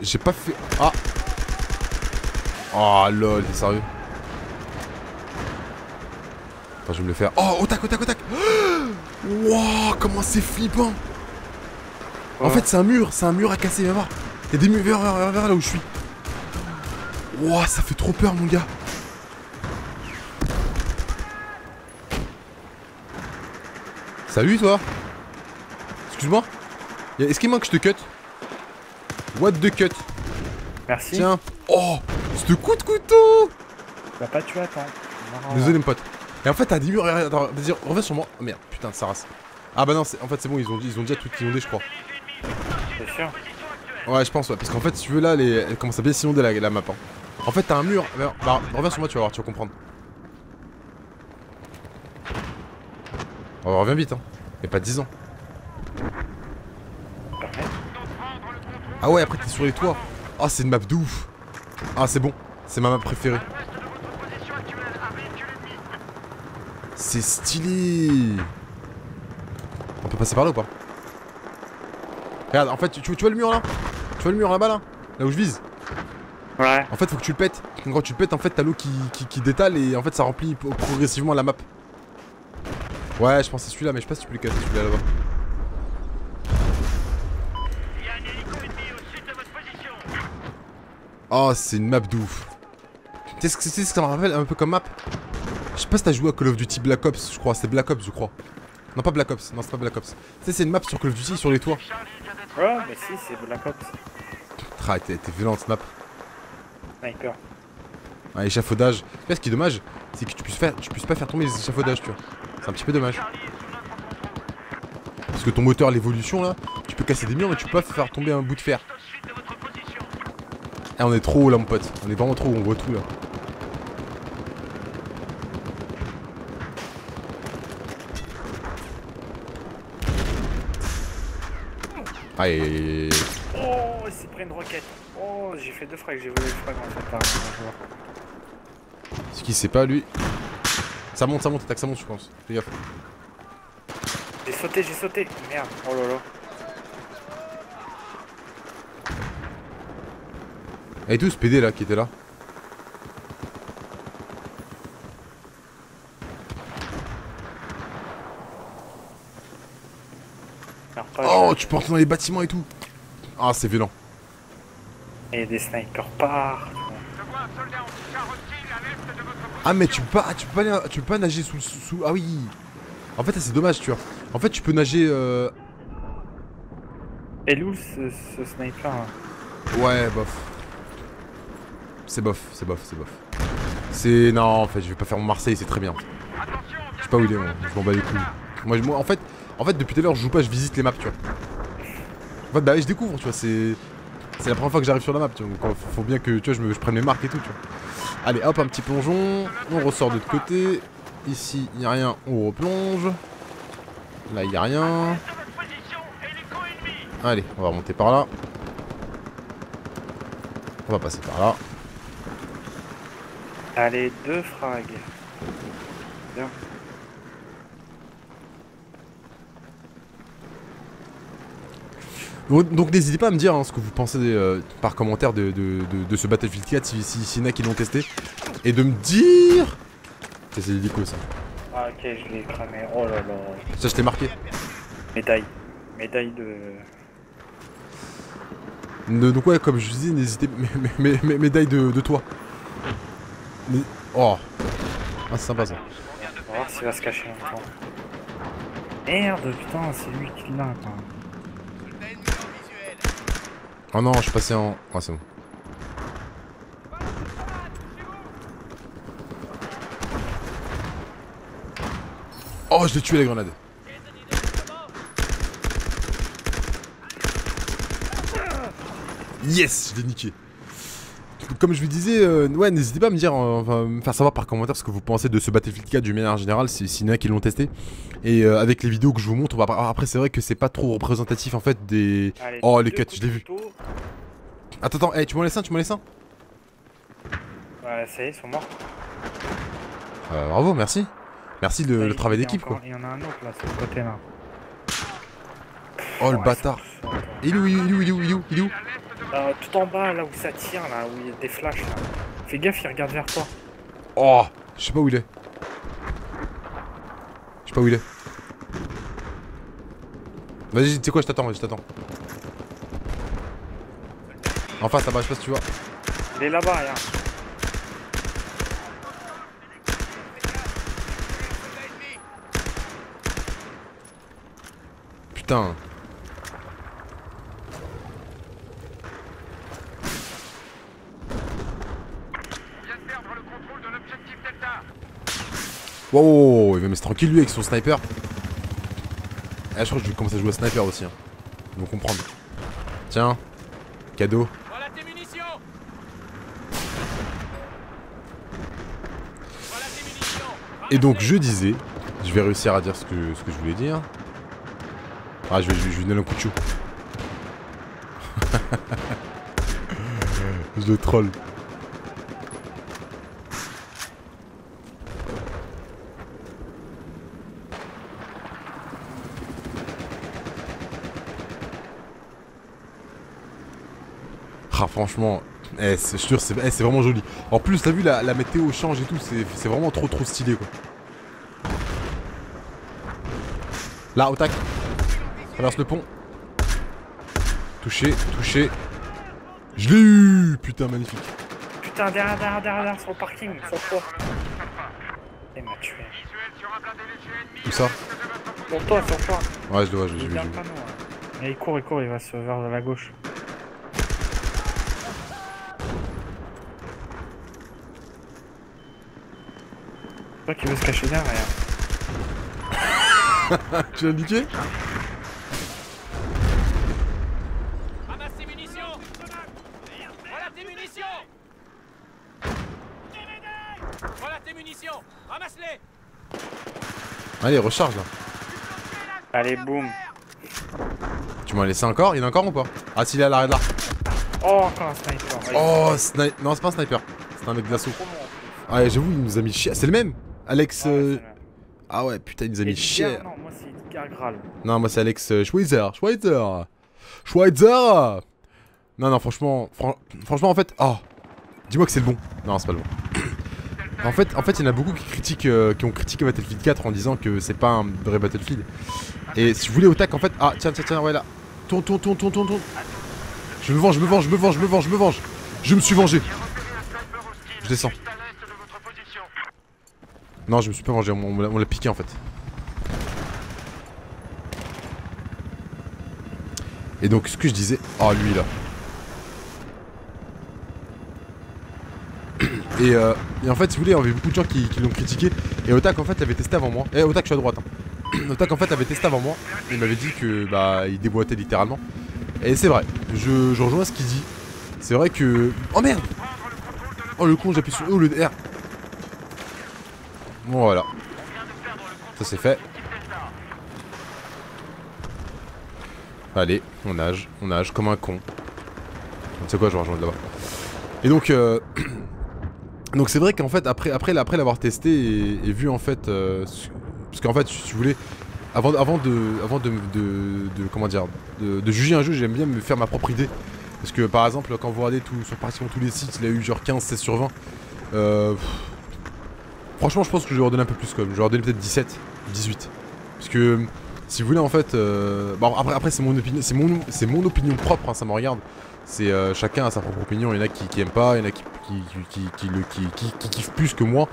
Speaker 1: J'ai pas fait... Ah Oh lol, t'es sérieux? Attends, je vais me le faire. Oh, au tac, au tac, au tac Wouah, comment c'est flippant En fait, c'est un mur, c'est un mur à casser, viens voir. Il y a des murs vers, vers, vers, vers là où je suis. Wouah, ça fait trop peur, mon gars. Salut, toi? Excuse-moi? Est-ce qu'il manque que je te cut? What the cut?
Speaker 2: Merci.
Speaker 1: Tiens. Oh, ce coup de couteau
Speaker 2: Bah pas tu attends. Non,
Speaker 1: Désolé, mon pote. Et en fait, t'as des murs. Attends, vas-y, reviens sur moi. Oh merde, putain de sa race. Ah bah non, en fait, c'est bon, ils ont, ils ont déjà tout inondé, je crois.
Speaker 2: C'est sûr.
Speaker 1: Ouais, je pense, ouais. Parce qu'en fait, tu veux, là, les... elle commence à bien s'inonder la, map. hein. En fait, t'as un mur. Bah, reviens sur moi, tu vas voir, tu vas comprendre. Oh, reviens vite, hein. Mais pas 10 ans. Ah ouais, après, t'es sur les toits. Ah, c'est une map de ouf. Ah, c'est bon. C'est ma map préférée. C'est stylé. On peut passer par là ou pas? Regarde, en fait, tu, tu vois le mur là? Tu vois le mur là-bas là Là où je vise
Speaker 2: Ouais.
Speaker 1: En fait, faut que tu le pètes. Quand tu le pètes, en fait, t'as l'eau qui, qui, qui détale et en fait, ça remplit pro- progressivement la map. Ouais, je pense que c'est celui-là, mais je sais pas si tu peux le casser celui-là là-bas. Oh, c'est une map de ouf. Tu sais ce que tu sais ce que ça me rappelle un peu comme map? Je sais pas si t'as joué à Call of Duty Black Ops, je crois. C'est Black Ops, je crois. Non, pas Black Ops. Non, c'est pas Black Ops. Tu sais, c'est une map sur Call of Duty sur les toits.
Speaker 2: Ouais, mais si, c'est Black Ops.
Speaker 1: Ah, t'es cette map.
Speaker 2: Sniper.
Speaker 1: Ouais, échafaudage. Tu vois, ce qui est dommage, c'est que tu puisses, faire, tu puisses pas faire tomber les échafaudages, tu vois. C'est un petit peu dommage. Parce que ton moteur, l'évolution là, tu peux casser des murs, mais tu peux pas faire tomber un bout de fer. Eh, on est trop haut là, mon pote. On est vraiment trop haut, on voit tout là. Aïe,
Speaker 2: une roquette. Oh, j'ai fait deux frags, j'ai volé le frag en fait.
Speaker 1: Ce qui sait pas, lui. Ça monte, ça monte, attaque, ça monte, je pense. Fais gaffe.
Speaker 2: J'ai sauté, j'ai sauté. Merde, oh là là.
Speaker 1: Et tout ce PD là qui était là. Oh, tu rentrer dans les bâtiments et tout. Ah, c'est violent.
Speaker 2: Il y a des snipers partout.
Speaker 1: Ah, mais tu peux pas, tu peux pas, aller- tu peux pas nager sous, sous, sous- Ah oui. En fait, c'est dommage, tu vois. En fait, tu peux nager. Euh...
Speaker 2: Et où ce, ce sniper hein
Speaker 1: Ouais, bof. C'est bof, c'est bof, c'est bof. C'est. Non, en fait, je vais pas faire mon Marseille, c'est très bien. Je sais pas où il est, moi. Je m'en bats les couilles. Moi, je- moi, en fait, en fait, depuis tout à l'heure, je joue pas, je visite les maps, tu vois. En fait, bah, je découvre, tu vois, c'est. C'est la première fois que j'arrive sur la map, tu vois. Donc, faut bien que, tu vois, je, prenne mes marques et tout, tu vois. Allez, hop, un petit plongeon. On ressort de l'autre côté. Ici, il y a rien, on replonge. Là, il y a rien. Allez, on va remonter par là. On va passer par là.
Speaker 2: Allez, deux frags. Bien.
Speaker 1: Donc, donc n'hésitez pas à me dire hein, ce que vous pensez euh, par commentaire de, de, de- de ce Battlefield 4 si, si, s'il y en a qui l'ont testé. Et de me dire... C'est l'hélico ça.
Speaker 2: Ah, ok, je l'ai cramé. Oh là là.
Speaker 1: Ça je t'ai marqué.
Speaker 2: Médaille. Médaille de.
Speaker 1: Donc ouais comme je vous disais n'hésitez... Mais, mais, mais- médaille de, de toi. Mais- Oh. Ah c'est sympa ça.
Speaker 2: On va voir s'il va se cacher longtemps. Merde, putain, c'est lui qui l'a, quoi.
Speaker 1: Oh non je suis passé en... Ah c'est bon. Oh je l'ai tué la grenade. Yes, je l'ai niqué. Comme je vous disais, euh, ouais, n'hésitez pas à me dire, euh, enfin, me faire savoir par commentaire ce que vous pensez de ce Battlefield 4 d'une manière générale, si- s'il y en a qui l'ont testé. Et euh, avec les vidéos que je vous montre, bah, après c'est vrai que c'est pas trop représentatif en fait des...
Speaker 2: Allez,
Speaker 1: Oh, les
Speaker 2: deux
Speaker 1: cuts,
Speaker 2: coups
Speaker 1: je l'ai vu. Attends, attends, hey, tu m'en laisses un, tu m'en laisses un
Speaker 2: Ouais, ça y est, ils sont morts.
Speaker 1: Bravo, merci. Merci le
Speaker 2: est,
Speaker 1: travail d'équipe quoi.
Speaker 2: Il y en a un autre là, sur le côté là.
Speaker 1: Oh le bâtard. il est où, il est où, il est où, il est où, il est où?
Speaker 2: Euh, tout en bas, là où ça tire, là, où il y a des flashs. Là. Fais gaffe, il regarde vers toi.
Speaker 1: Oh, je sais pas où il est. Je sais pas où il est. Vas-y, tu sais quoi, je t'attends, je t'attends. En face, là-bas, je sais pas si tu vois.
Speaker 2: Il est là-bas, regarde.
Speaker 1: Putain. Wow, il va me laisser tranquille lui avec son sniper. Ah, je crois que je vais commencer à jouer à sniper aussi. Hein. Ils vont comprendre. Tiens, cadeau.
Speaker 3: Voilà tes munitions. Voilà tes munitions.
Speaker 1: Et donc je disais, je vais réussir à dire ce que, ce que je voulais dire. Ah, je vais, je vais, je vais lui donner un coup de chou. je le troll. Franchement, eh, c'est- je te jure, c'est eh, c'est vraiment joli. En plus, t'as vu la, la météo change et tout, c'est vraiment trop trop stylé quoi. Là, au tac. Traverse le pont. Touché, touché. Je l'ai eu Putain, magnifique.
Speaker 2: Putain, derrière, derrière, derrière, derrière, sur le parking, sur toi. Il m'a tué.
Speaker 1: Où ça?
Speaker 2: Sur toi, sur toi.
Speaker 1: Ouais, je le vois, je,
Speaker 2: le panneau. hein. Il court, il court, il va se vers la gauche. Toi qui veut se cacher derrière.
Speaker 1: Tu l'as niqué
Speaker 3: Ramasse tes munitions. Voilà tes munitions. Voilà tes munitions. Ramasse-les.
Speaker 1: Allez, recharge là.
Speaker 2: Allez, boum.
Speaker 1: Tu m'en laissé encore? Il y en a encore ou pas? Ah, s'il est à l'arrêt de là.
Speaker 2: Oh, encore un sniper. Allez,
Speaker 1: Oh, sniper. Non, c'est pas un sniper. C'est un mec d'assaut. Ouais, j'avoue, il nous a mis chier. C'est le même Alex.
Speaker 2: Ah, ouais,
Speaker 1: euh. Ah ouais, putain, il nous a mis chier.
Speaker 2: Non, moi c'est Edgar Graal.
Speaker 1: Non, moi c'est Alex euh, Schweitzer. Schweitzer. Schweitzer. Non, non, franchement. fran- franchement, en fait. Oh. Dis-moi que c'est le bon. Non, c'est pas le bon. En fait, en fait, il y en a beaucoup qui critiquent, euh, qui ont critiqué Battlefield 4 en disant que c'est pas un vrai Battlefield. Et si vous voulez au tac, en fait, ah tiens, tiens, tiens, ouais là, tourne, tourne, tourne, tourne, tourne, tourne. Je me venge, je me venge, je me venge, je me venge, je me venge. Je me suis vengé. Je descends. Non, je me suis pas vengé, on, on l'a- piqué en fait. Et donc, ce que je disais, oh lui là. Et, euh, et en fait, si vous voulez, il y avait beaucoup de gens qui, l'ont critiqué. Et Otak, en fait, l'avait testé avant moi. Et Otak, je suis à droite. Hein. Otak, en fait, l'avait testé avant moi. Il m'avait dit que bah, il déboîtait littéralement. Et c'est vrai. Je, je rejoins ce qu'il dit. C'est vrai que. Oh merde Oh le con, j'appuie sur E lieu de R. Voilà. Ça c'est fait. Allez, on nage, on nage comme un con. Tu sais quoi, je vais rejoindre là-bas. Et donc, euh, donc c'est vrai qu'en fait, après, l'avoir testé et, vu en fait, euh, ce- parce qu'en fait, si vous voulez, avant, avant de, avant de, comment dire, de, juger un jeu, j'aime bien me faire ma propre idée. Parce que par exemple, quand vous regardez sur pratiquement tous les sites, il a eu genre 15, 16 sur 20. Euh, franchement, je pense que je vais leur donner un peu plus quand même. Je vais leur donner peut-être 17, 18. Parce que si vous voulez en fait, euh, bon après, après c'est mon opinion, c'est mon, c'est mon opinion propre, hein, ça me regarde. C'est euh, chacun a sa propre opinion. Il y en a qui, qui aiment pas, il y en a qui qui, qui, qui, qui kiffent plus que moi.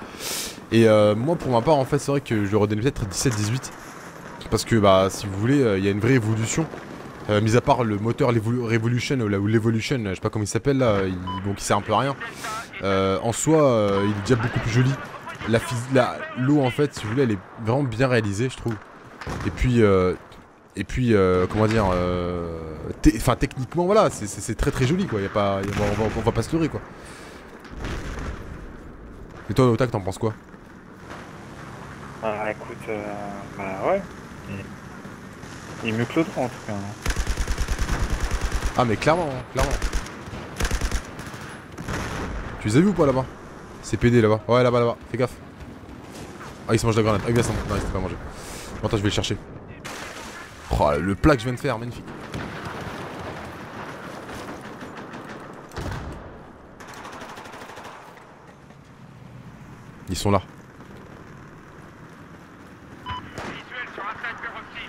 Speaker 1: Et euh, moi, pour ma part, en fait, c'est vrai que je leur donne peut-être 17-18 parce que bah, si vous voulez, euh, il y a une vraie évolution. Euh, mis à part le moteur Revolution ou, l'Evolution, je sais pas comment il s'appelle là, il, bon, sert un peu à rien. Euh, en soi, euh, il est déjà beaucoup plus joli. La l'eau en fait, si vous voulez, elle est vraiment bien réalisée, je trouve. Et puis, euh, et puis, euh, comment dire, euh, enfin techniquement, voilà, c'est- très très joli quoi. Y a pas, y a- on, va, on va pas se leurrer quoi. Et toi, Otak, t'en penses quoi?
Speaker 2: Bah écoute, euh, bah ouais. Il- est mieux que l'autre en tout cas. hein.
Speaker 1: Ah mais clairement, hein, clairement. Tu les as vus ou pas là-bas? C'est PD là-bas. Ouais là-bas là-bas, fais gaffe. Ah il se mange la grenade. Ah il vient Non il s'est pas mangé. Attends je vais le chercher. Oh le plat que je viens de faire, magnifique. Ils sont là.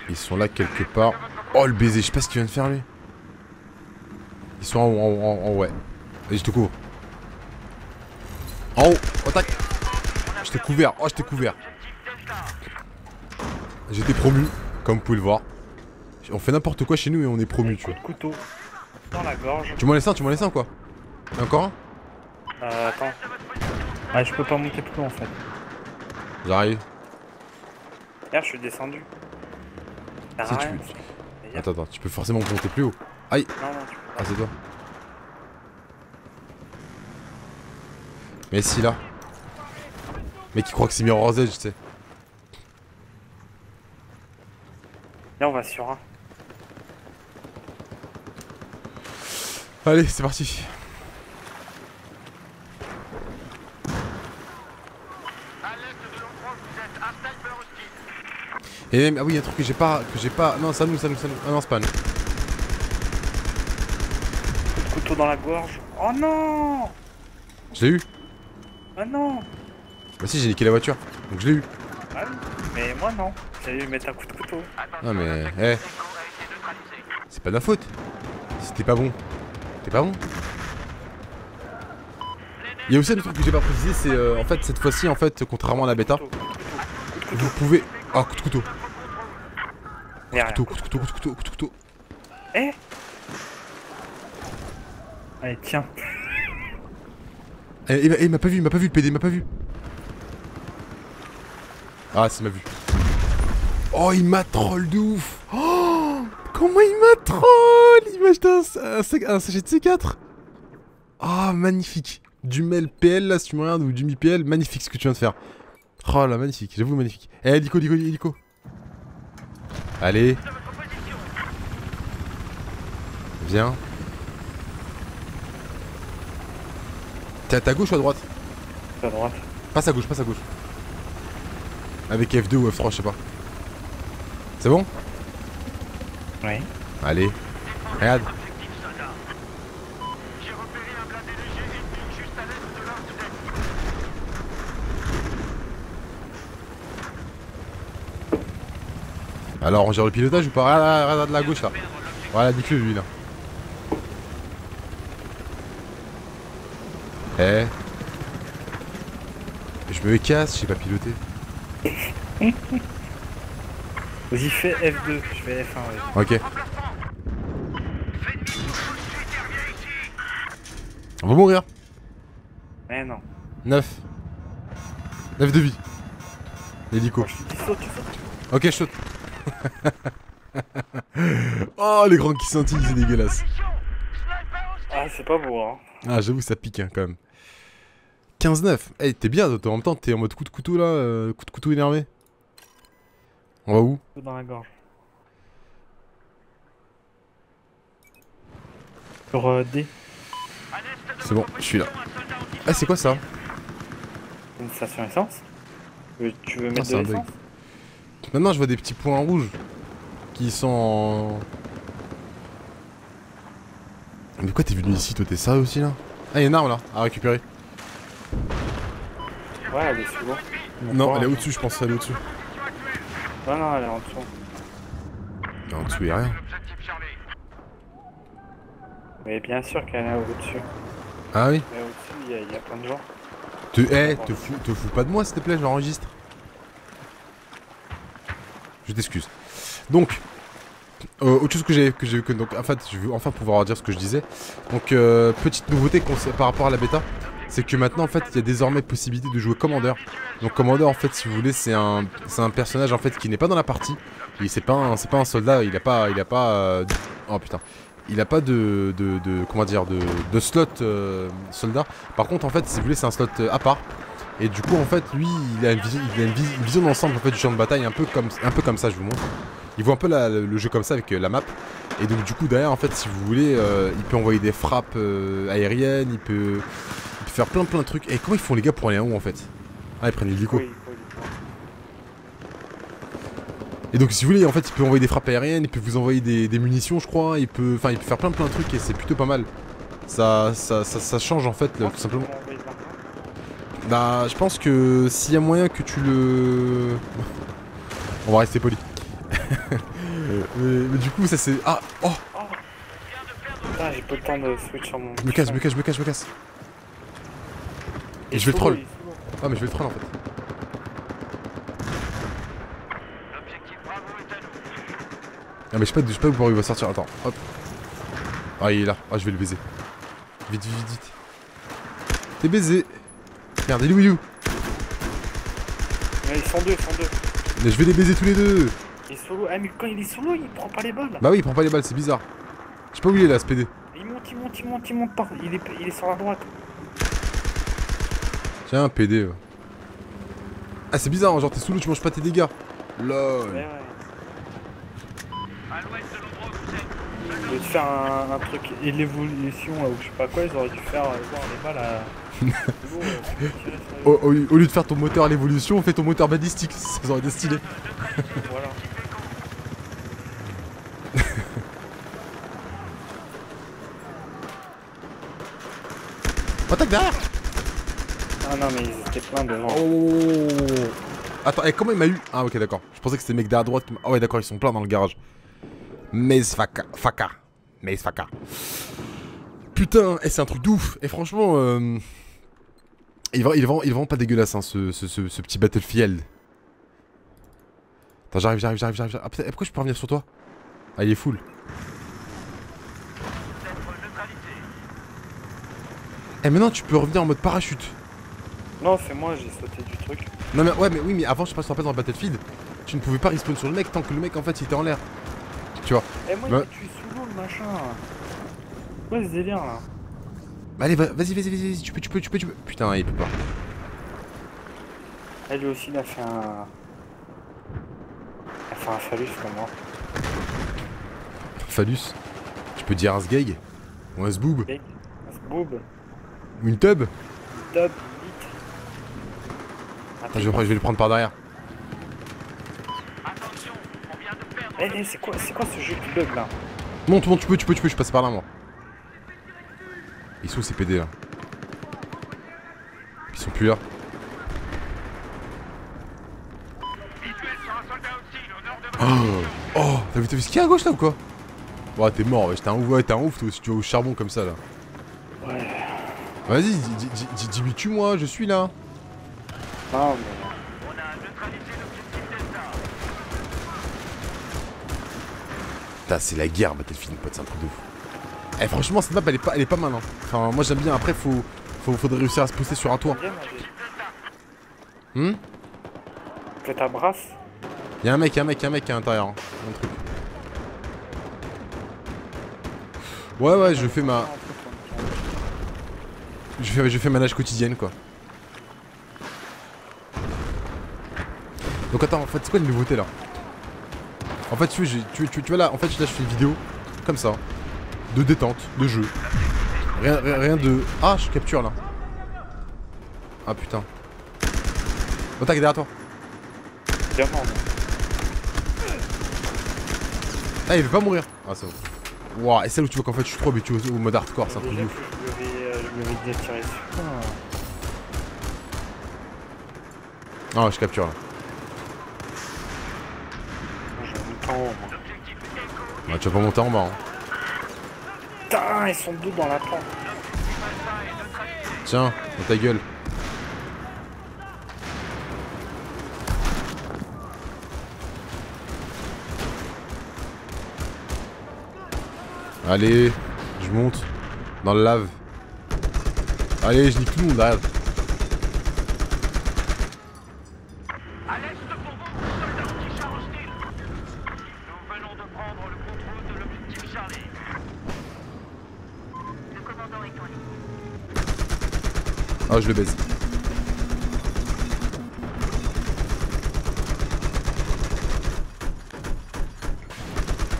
Speaker 1: Ils sont là quelque part. Oh le baiser, je sais pas ce qu'il vient de faire lui. Ils sont en haut, en haut, en haut, ouais. Vas-y, je te couvre. En haut, attaque. Je t'ai couvert, oh, je t'ai couvert. J'étais promu, comme vous pouvez le voir. On fait n'importe quoi chez nous et on est promu, tu vois.
Speaker 2: couteau dans la gorge.
Speaker 1: Tu m'en laisses un, tu m'en laisses un quoi encore un
Speaker 2: Euh, attends. Ah, je peux pas monter plus haut en fait.
Speaker 1: J'arrive.
Speaker 2: Hier, je suis descendu.
Speaker 1: Tu-.
Speaker 2: D'ailleurs-
Speaker 1: Attends, attends, tu peux forcément monter plus haut.
Speaker 2: Non, non, tu peux
Speaker 1: Ah, c'est toi. Mais si là. Mec, il croit que c'est Mirror's Edge, tu sais.
Speaker 2: Là, on va sur un.
Speaker 1: Allez, c'est parti. Et même, ah oui, il y a un truc que j'ai pas, que j'ai pas, non, ça nous, ça nous, ça nous, ah non, c'est pas nous.
Speaker 2: Couteau dans la gorge. Oh non
Speaker 1: Je l'ai eu.
Speaker 2: Ah non
Speaker 1: Bah si, j'ai niqué la voiture, donc je l'ai eu.
Speaker 2: Ah mais moi non. J'allais lui mettre un coup de couteau.
Speaker 1: Non mais, eh, c'est pas de ma faute. T'es pas bon, t'es pas bon. Il y a aussi un autre truc que j'ai pas précisé, c'est euh, en fait cette fois-ci, en fait, contrairement à la bêta,
Speaker 2: Couteau, couteau,
Speaker 1: vous
Speaker 2: couteau.
Speaker 1: pouvez, ah coup de couteau, couteau, coup de couteau, coup de couteau, coup de couteau.
Speaker 2: Eh Allez, tiens.
Speaker 1: Eh, eh, eh, il m'a pas vu, il m'a pas vu, le PD, il m'a pas vu. Ah, c'est m'a vu. Oh, il m'a troll de ouf. Oh, comment il m'a troll? Il m'a acheté un, un, un sachet de C4. Ah, magnifique. Du mail PL, là, si tu me regardes, ou du mi PL, magnifique ce que tu viens de faire. Oh là, magnifique, j'avoue, magnifique. Eh, hélico, hélico, hélico. Allez. Viens. T'es à ta gauche ou à droite
Speaker 2: à droite.
Speaker 1: Passe à gauche, passe à gauche. Avec F2 ou F3, je sais pas. C'est bon
Speaker 2: Oui.
Speaker 1: Allez. Regarde. Alors, on gère le pilotage ou pas? Regarde, regarde, regarde de la gauche là. Voilà, dis-le lui là. Eh. Je me casse, je sais pas piloter.
Speaker 2: Vas-y, fais F2. Je fais F1, ouais.
Speaker 1: Ok. On va mourir.
Speaker 2: Eh non.
Speaker 1: 9. 9 de vie. L'hélico.
Speaker 2: Quand je te dis saute, tu sautes.
Speaker 1: Ok, je saute. oh, les grands qui scintillent, c'est dégueulasse.
Speaker 2: Ah, c'est pas beau, hein.
Speaker 1: Ah, j'avoue, ça pique hein, quand même. 15-9. Eh, t'es bien, toi, en même temps, t'es en mode coup de couteau là, euh, coup de couteau énervé. On va où?
Speaker 2: Dans la gorge. Sur euh, D.
Speaker 1: C'est bon, je suis là. Ah, c'est quoi ça?
Speaker 2: Une station essence. Tu veux
Speaker 1: Ah,
Speaker 2: mettre de l'essence?
Speaker 1: Maintenant, je vois des petits points rouges qui sont en. Mais pourquoi t'es venu ici, toi? T'es sérieux aussi là? Ah, y'a une arme là, à récupérer.
Speaker 2: Ouais, elle est sous l'eau.
Speaker 1: Non, elle est au-dessus, je pense, elle est au-dessus.
Speaker 2: Non, non, elle est en dessous.
Speaker 1: Non, en dessous, y'a rien.
Speaker 2: Mais bien sûr qu'elle est au-dessus.
Speaker 1: Ah oui
Speaker 2: Mais au-dessus, il y, a- plein de gens.
Speaker 1: Te, eh, te fous, te fous pas de moi s'il te plaît, je l'enregistre. Je t'excuse. Donc, euh, autre chose que j'ai que j'ai que donc en fait, je veux enfin pouvoir dire ce que je disais. Donc euh, petite nouveauté par rapport à la bêta, c'est que maintenant en fait, il y a désormais possibilité de jouer commandeur. Donc commandeur en fait, si vous voulez, c'est un c'est un personnage en fait qui n'est pas dans la partie. Et c'est pas un c'est pas un soldat, il a pas il a pas euh, oh putain. Il a pas de, de, comment dire de, de slot euh, soldat. Par contre en fait si vous voulez c'est un slot euh, à part. Et du coup en fait lui il a une vision, il a une, vis- une vision d'ensemble en fait du champ de bataille un peu comme un peu comme ça je vous montre. Il voit un peu la- le jeu comme ça avec la map. Et donc du coup derrière en fait si vous voulez il peut envoyer des frappes aériennes, il peut, il peut faire plein plein de trucs. Et comment ils font les gars pour aller en haut en fait? Ah ils prennent l'hélico.
Speaker 2: Oui.
Speaker 1: Et donc si vous voulez en fait il peut envoyer des frappes aériennes, il peut vous envoyer des, des munitions je crois, il peut. Enfin il peut faire plein plein de trucs et c'est plutôt pas mal. Ça, ça, ça, ça change en fait tout simplement. Bah je pense que s'il y a moyen que tu le. On va rester poli. mais, mais du coup ça c'est. Ah oh
Speaker 2: Putain, j'ai pas le temps de switch sur mon.
Speaker 1: Je me casse, je me casse, je me casse, je me casse. Et je vais le troll. Ah mais je vais le troll en fait.
Speaker 3: L'objectif Bravo est à nous.
Speaker 1: Ah mais je sais pas, je sais pas où il va sortir. Attends, hop. Ah il est là. Ah je vais le baiser. Vite, vite, vite. T'es baisé. Regarde, il est où, il est où
Speaker 2: ils sont deux, ils sont deux.
Speaker 1: Mais je vais les baiser tous les deux.
Speaker 2: Il est sous l'eau. Ah, mais quand il est sous l'eau, il prend pas les balles.
Speaker 1: Bah oui, il prend pas les balles, c'est bizarre. Je sais pas où il est là, ce PD.
Speaker 2: Il monte, il monte, il monte, il monte par. Il est, il est sur la droite.
Speaker 1: Tiens, PD. ouais. Ah c'est bizarre, hein, genre t'es sous l'eau, tu manges pas tes dégâts. LOL.
Speaker 2: ouais.
Speaker 3: De
Speaker 2: faire un, un truc et l'évolution ou je sais pas quoi, ils auraient dû faire euh, voir les balles à. L'eau, euh,
Speaker 1: au lieu de faire ton moteur à l'évolution, fais ton moteur balistique, ça aurait été stylé.
Speaker 2: Voilà.
Speaker 1: Attaque derrière
Speaker 2: Ah non, mais ils étaient pleins devant.
Speaker 1: Oh Attends, et comment il m'a eu Ah ok d'accord. Je pensais que c'était le mec derrière à droite qui m'a... Ah ouais d'accord, ils sont pleins dans le garage. Maze Faka. Faka. Maze Faka. Putain, et c'est un truc de ouf. Et franchement, euh... il, vra- il, pas dégueulasse hein, ce, ce, ce, petit Battlefield. Attends, j'arrive, j'arrive, j'arrive, j'arrive. Ah putain, pourquoi je peux revenir sur toi Ah, il est full. Et maintenant, tu peux revenir en mode parachute.
Speaker 2: Non, c'est moi, j'ai sauté du truc.
Speaker 1: Non mais ouais, mais oui, mais avant, je sais pas si tu te rappelles dans le Battlefield, tu ne pouvais pas respawn sur le mec tant que le mec en fait il était en l'air. Tu vois
Speaker 2: Eh, moi, il
Speaker 1: Ouais.
Speaker 2: m'a tué sous l'eau le machin. Ouais, ce délire là.
Speaker 1: Bah allez, va- vas-y, vas-y, vas-y, vas-y, tu peux, tu peux, tu peux, tu peux. Putain, il peut pas.
Speaker 2: Elle lui aussi, il a fait un. Il a fait un phallus comme moi.
Speaker 1: Phallus. Tu peux dire un sgeg Ou un sboob
Speaker 2: Un boob.
Speaker 1: Ou une tub
Speaker 2: Dub, vite.
Speaker 1: Attends, je, vais, je vais le prendre par derrière.
Speaker 2: Eh, eh, c'est quoi, ce jeu qui bug là
Speaker 1: Monte, monte, tu peux, tu peux, tu peux, je passe par là moi. Ils sont où ces PD là Ils sont plus là. Oh, oh t'as vu, vu ce qu'il y a à gauche là ou quoi Ouais, t'es mort, ouais, t'es un ouf, ouais, t'es un ouf toi, si tu vas au charbon comme ça là.
Speaker 2: Ouais.
Speaker 1: Vas-y, dis- dis- dis- dis- dis-lui tue-moi, je suis là.
Speaker 2: Non, mais.
Speaker 3: On a neutralisé l'objectif Delta.
Speaker 1: Putain, c'est la guerre Battlefield, pote, c'est un truc de ouf. Eh, franchement, cette map elle est pas, elle est pas mal. Hein. Enfin, moi j'aime bien. Après, faut, faut, faudrait réussir à se poster sur un toit. Hmm
Speaker 2: Que ta brasse
Speaker 1: Y'a un mec, y'a un mec, y'a un mec à l'intérieur. hein. Un truc. Ouais, ouais, je fais ma, je fais, je fais ma nage quotidienne quoi. Donc attends, en fait, c'est quoi les nouveautés là En fait, tu, vois, j'ai- tu, tu, tu vois là, en fait, là, je fais une vidéo comme ça, de détente, de jeu. Rien, rien, rien de. Ah, je capture là. Ah putain. Attaque derrière toi. Ah, il veut pas mourir. Ah, c'est bon. Ouah, et celle où tu vois qu'en fait, je suis trop habitué au, au mode hardcore, c'est un truc de ouf.
Speaker 2: je euh, je dessus. Ah,
Speaker 1: Ah, je capture là.
Speaker 2: Moi, j'ai un temps, moi.
Speaker 1: Ah, tu vas pas monter en bas. Hein.
Speaker 2: Putain, ils sont deux dans la pente.
Speaker 1: Tiens, dans ta gueule. Allez, je monte dans le lave. Allez, je nique tout le monde, arrête.
Speaker 3: À l'est pour vous, soldats anti-char hostiles. Nous venons de prendre le contrôle de l'objectif Charlie. Le commandant est en ligne.
Speaker 1: Ah, je le baise.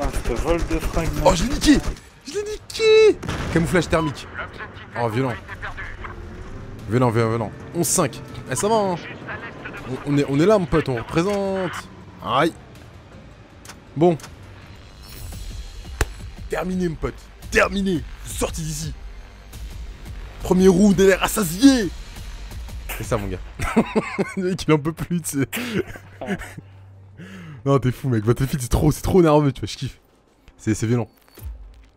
Speaker 2: Ah, ce vol de fringues,
Speaker 1: Oh, je l'ai niqué Je l'ai niqué Camouflage thermique. Oh, violent. Violent, violent, violent. 11-5. Eh, ça va, hein on est, on est là, mon pote, on représente. Aïe. Bon. Terminé, mon pote. Terminé. Sorti d'ici. Premier round, elle est rassasié. C'est ça, mon gars. Le mec, il en peut plus, tu sais. non, t'es fou, mec. Battlefield, c'est trop, c'est trop nerveux, tu vois. Je kiffe. C'est violent.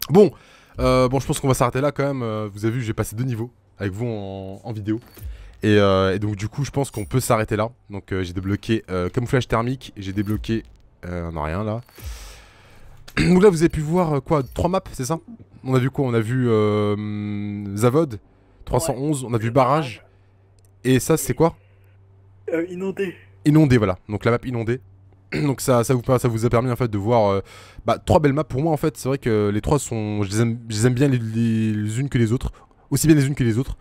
Speaker 1: Bon. euh, bon, je pense qu'on va s'arrêter là quand même. Euh, vous avez vu, j'ai passé deux niveaux avec vous en, en vidéo. Et, euh, et donc du coup je pense qu'on peut s'arrêter là. Donc euh, j'ai débloqué euh, camouflage thermique, j'ai débloqué... Euh, on a rien là. donc là vous avez pu voir quoi Trois maps c'est ça? On a vu quoi? On a vu Zavod 311, on a vu barrage. Et ça c'est quoi?
Speaker 2: Euh, inondé.
Speaker 1: Inondé voilà. Donc la map inondée. donc ça, ça, vous, ça vous a permis en fait de voir euh, bah, trois belles maps pour moi en fait. C'est vrai que les trois sont... Je les aime, je les aime bien les- les- les unes que les autres. Aussi bien les unes que les autres.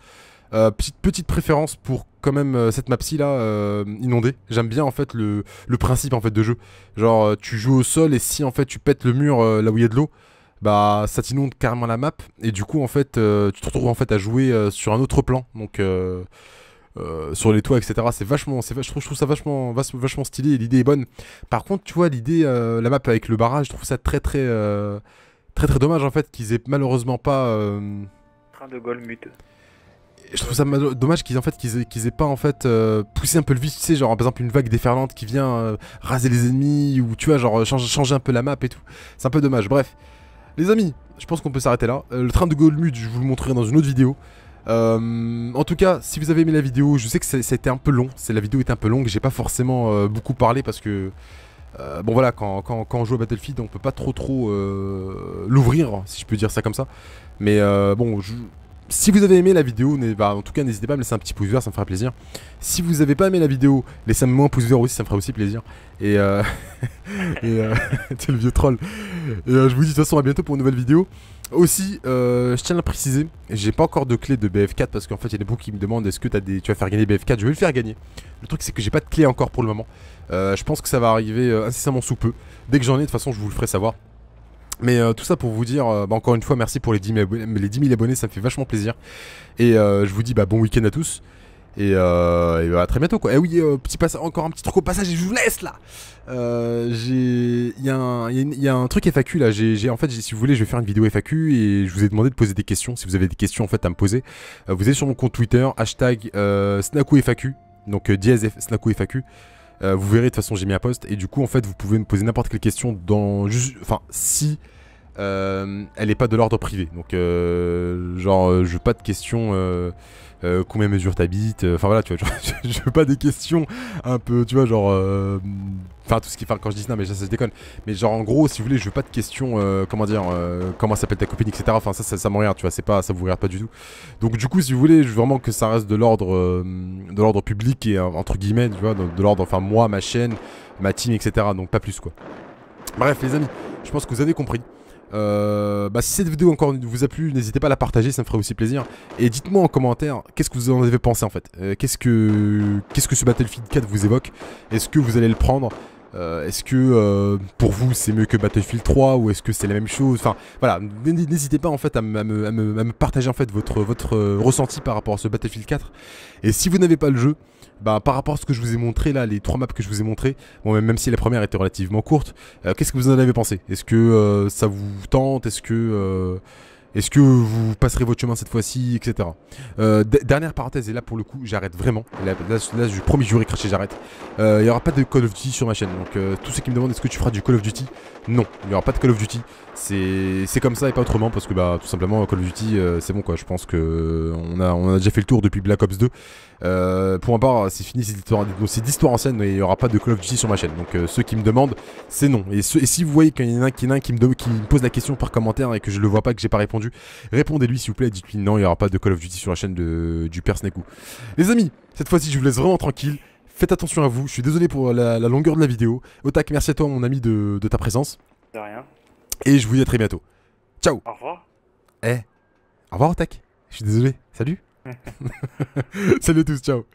Speaker 1: Euh, petite, petite préférence pour quand même euh, cette map-ci là, euh, inondée. J'aime bien en fait le, le principe en fait de jeu. Genre tu joues au sol et si en fait tu pètes le mur là où il y a de l'eau, bah ça t'inonde carrément la map et du coup en fait euh, tu te retrouves en fait à jouer euh, sur un autre plan. Donc euh, sur les toits etc. C'est vachement, c'est je trouve, je trouve ça vachement, vach- vachement stylé et l'idée est bonne. Par contre tu vois l'idée, la map avec le barrage, je trouve ça très très très très dommage en fait qu'ils aient malheureusement pas
Speaker 2: Train de Golmud.
Speaker 1: je trouve ça dommage qu'ils en fait qu'ils aient, qu'ils aient pas en fait euh, poussé un peu le vice, tu sais, genre par exemple une vague déferlante qui vient euh, raser les ennemis ou tu vois genre changer, changer un peu la map et tout. C'est un peu dommage. Bref, les amis, je pense qu'on peut s'arrêter là. Euh, le train de Golmud, je vous le montrerai dans une autre vidéo. Euh, en tout cas, si vous avez aimé la vidéo, je sais que été un peu long. La vidéo était un peu longue. J'ai pas forcément euh, beaucoup parlé parce que bon voilà, quand, quand, on joue à Battlefield, on peut pas trop trop l'ouvrir, si je peux dire ça comme ça. Mais bon, je- si vous avez aimé la vidéo, bah, en tout cas n'hésitez pas à me laisser un petit pouce vert, ça me fera plaisir. Si vous avez pas aimé la vidéo, laissez-moi un pouce vert aussi, ça me fera aussi plaisir. Et, euh... et euh... t'es le vieux troll. Et euh, je vous dis de toute façon à bientôt pour une nouvelle vidéo. Aussi, euh, je tiens à le préciser, j'ai pas encore de clé de BF4 parce qu'en fait il y a beaucoup qui me demandent est-ce que as des... tu vas faire gagner BF4 Je vais le faire gagner. Le truc c'est que j'ai pas de clé encore pour le moment. Je pense que ça va arriver incessamment sous peu. Dès que j'en ai, de toute façon je vous le ferai savoir. Mais euh, tout ça pour vous dire, euh, bah, encore une fois, merci pour les 10 000 abonnés, les 10 000 abonnés, ça me fait vachement plaisir. Et euh, je vous dis bah, bon week-end à tous. Et, bah, à très bientôt quoi. Et oui, euh, petit encore un petit truc au passage et je vous laisse là. Il y, a un- truc FAQ là. En fait, si vous voulez, je vais faire une vidéo FAQ et je vous ai demandé de poser des questions. Si vous avez des questions en fait à me poser, vous allez sur mon compte Twitter hashtag SnakuFAQ, donc dièse F- SnakuFAQ. Euh, vous verrez de toute façon j'ai mis un post et du coup en fait vous pouvez me poser n'importe quelle question dans enfin si euh, elle est pas de l'ordre privé. Donc, euh, genre, euh, je veux pas de questions. Euh, euh, combien mesure t'habites Enfin voilà, tu vois, je veux pas des questions un peu, tu vois, genre. euh, Enfin, tout ce qui. Enfin, quand je dis ça, mais ça, ça se déconne. Mais genre, en gros, si vous voulez, je veux pas de questions. euh, comment dire euh, Comment s'appelle ta copine, etc. Enfin, ça, ça, ça me regarde, tu vois, c'est pas, ça vous regarde pas du tout. Donc, du coup, si vous voulez, je veux vraiment que ça reste de l'ordre, euh, de l'ordre public et euh, entre guillemets, tu vois, de, de l'ordre. Enfin, moi, ma chaîne, ma team, etc. Donc, pas plus quoi. Bref, les amis, je pense que vous avez compris. Euh, bah, si cette vidéo encore vous a plu, n'hésitez pas à la partager, ça me ferait aussi plaisir. Et dites-moi en commentaire qu'est-ce que vous en avez pensé en fait? Euh, qu'est-ce que qu'est-ce que ce Battlefield 4 vous évoque? Est-ce que vous allez le prendre? Euh, Est-ce que pour vous c'est mieux que Battlefield 3 ou est-ce que c'est la même chose? Enfin voilà, n'hésitez pas en fait à me, à me- partager en fait votre votre ressenti par rapport à ce Battlefield 4. Et si vous n'avez pas le jeu, bah par rapport à ce que je vous ai montré là, les trois maps que je vous ai montré, bon même, si la première était relativement courte, euh, qu'est-ce que vous en avez pensé? Est-ce que euh, ça vous tente? Est-ce que euh, est-ce que vous passerez votre chemin cette fois-ci, etc. Dernière parenthèse, et là pour le coup, j'arrête vraiment. Là, là, là, je promis, je vais cracher, j'arrête. Il n'y aura pas de Call of Duty sur ma chaîne. Donc, tous ceux qui me demandent est-ce que tu feras du Call of Duty, non, il n'y aura pas de Call of Duty. C'est comme ça et pas autrement parce que bah tout simplement Call of Duty c'est bon quoi. Je pense que on a on a déjà fait le tour depuis Black Ops 2. Euh, pour ma part, c'est fini, c'est d'histoire- donc c'est d'histoire ancienne et il n'y aura pas de Call of Duty sur ma chaîne. Donc euh, ceux qui me demandent, c'est non. Et, si vous voyez qu'il y en a un qui, me, qui me pose la question par commentaire et que je le vois pas, que j'ai pas répondu, répondez-lui s'il vous plaît, dites-lui non, il n'y aura pas de Call of Duty sur la chaîne de, du Père Sneku. Les amis, cette fois-ci je vous laisse vraiment tranquille. Faites attention à vous, je suis désolé pour la, la longueur de la vidéo. Otak, merci à toi mon ami de, de ta présence.
Speaker 2: De rien.
Speaker 1: Et je vous dis à très bientôt. Ciao
Speaker 2: Au revoir.
Speaker 1: Eh Au revoir Otak. Je suis désolé. Salut Salut à tous, ciao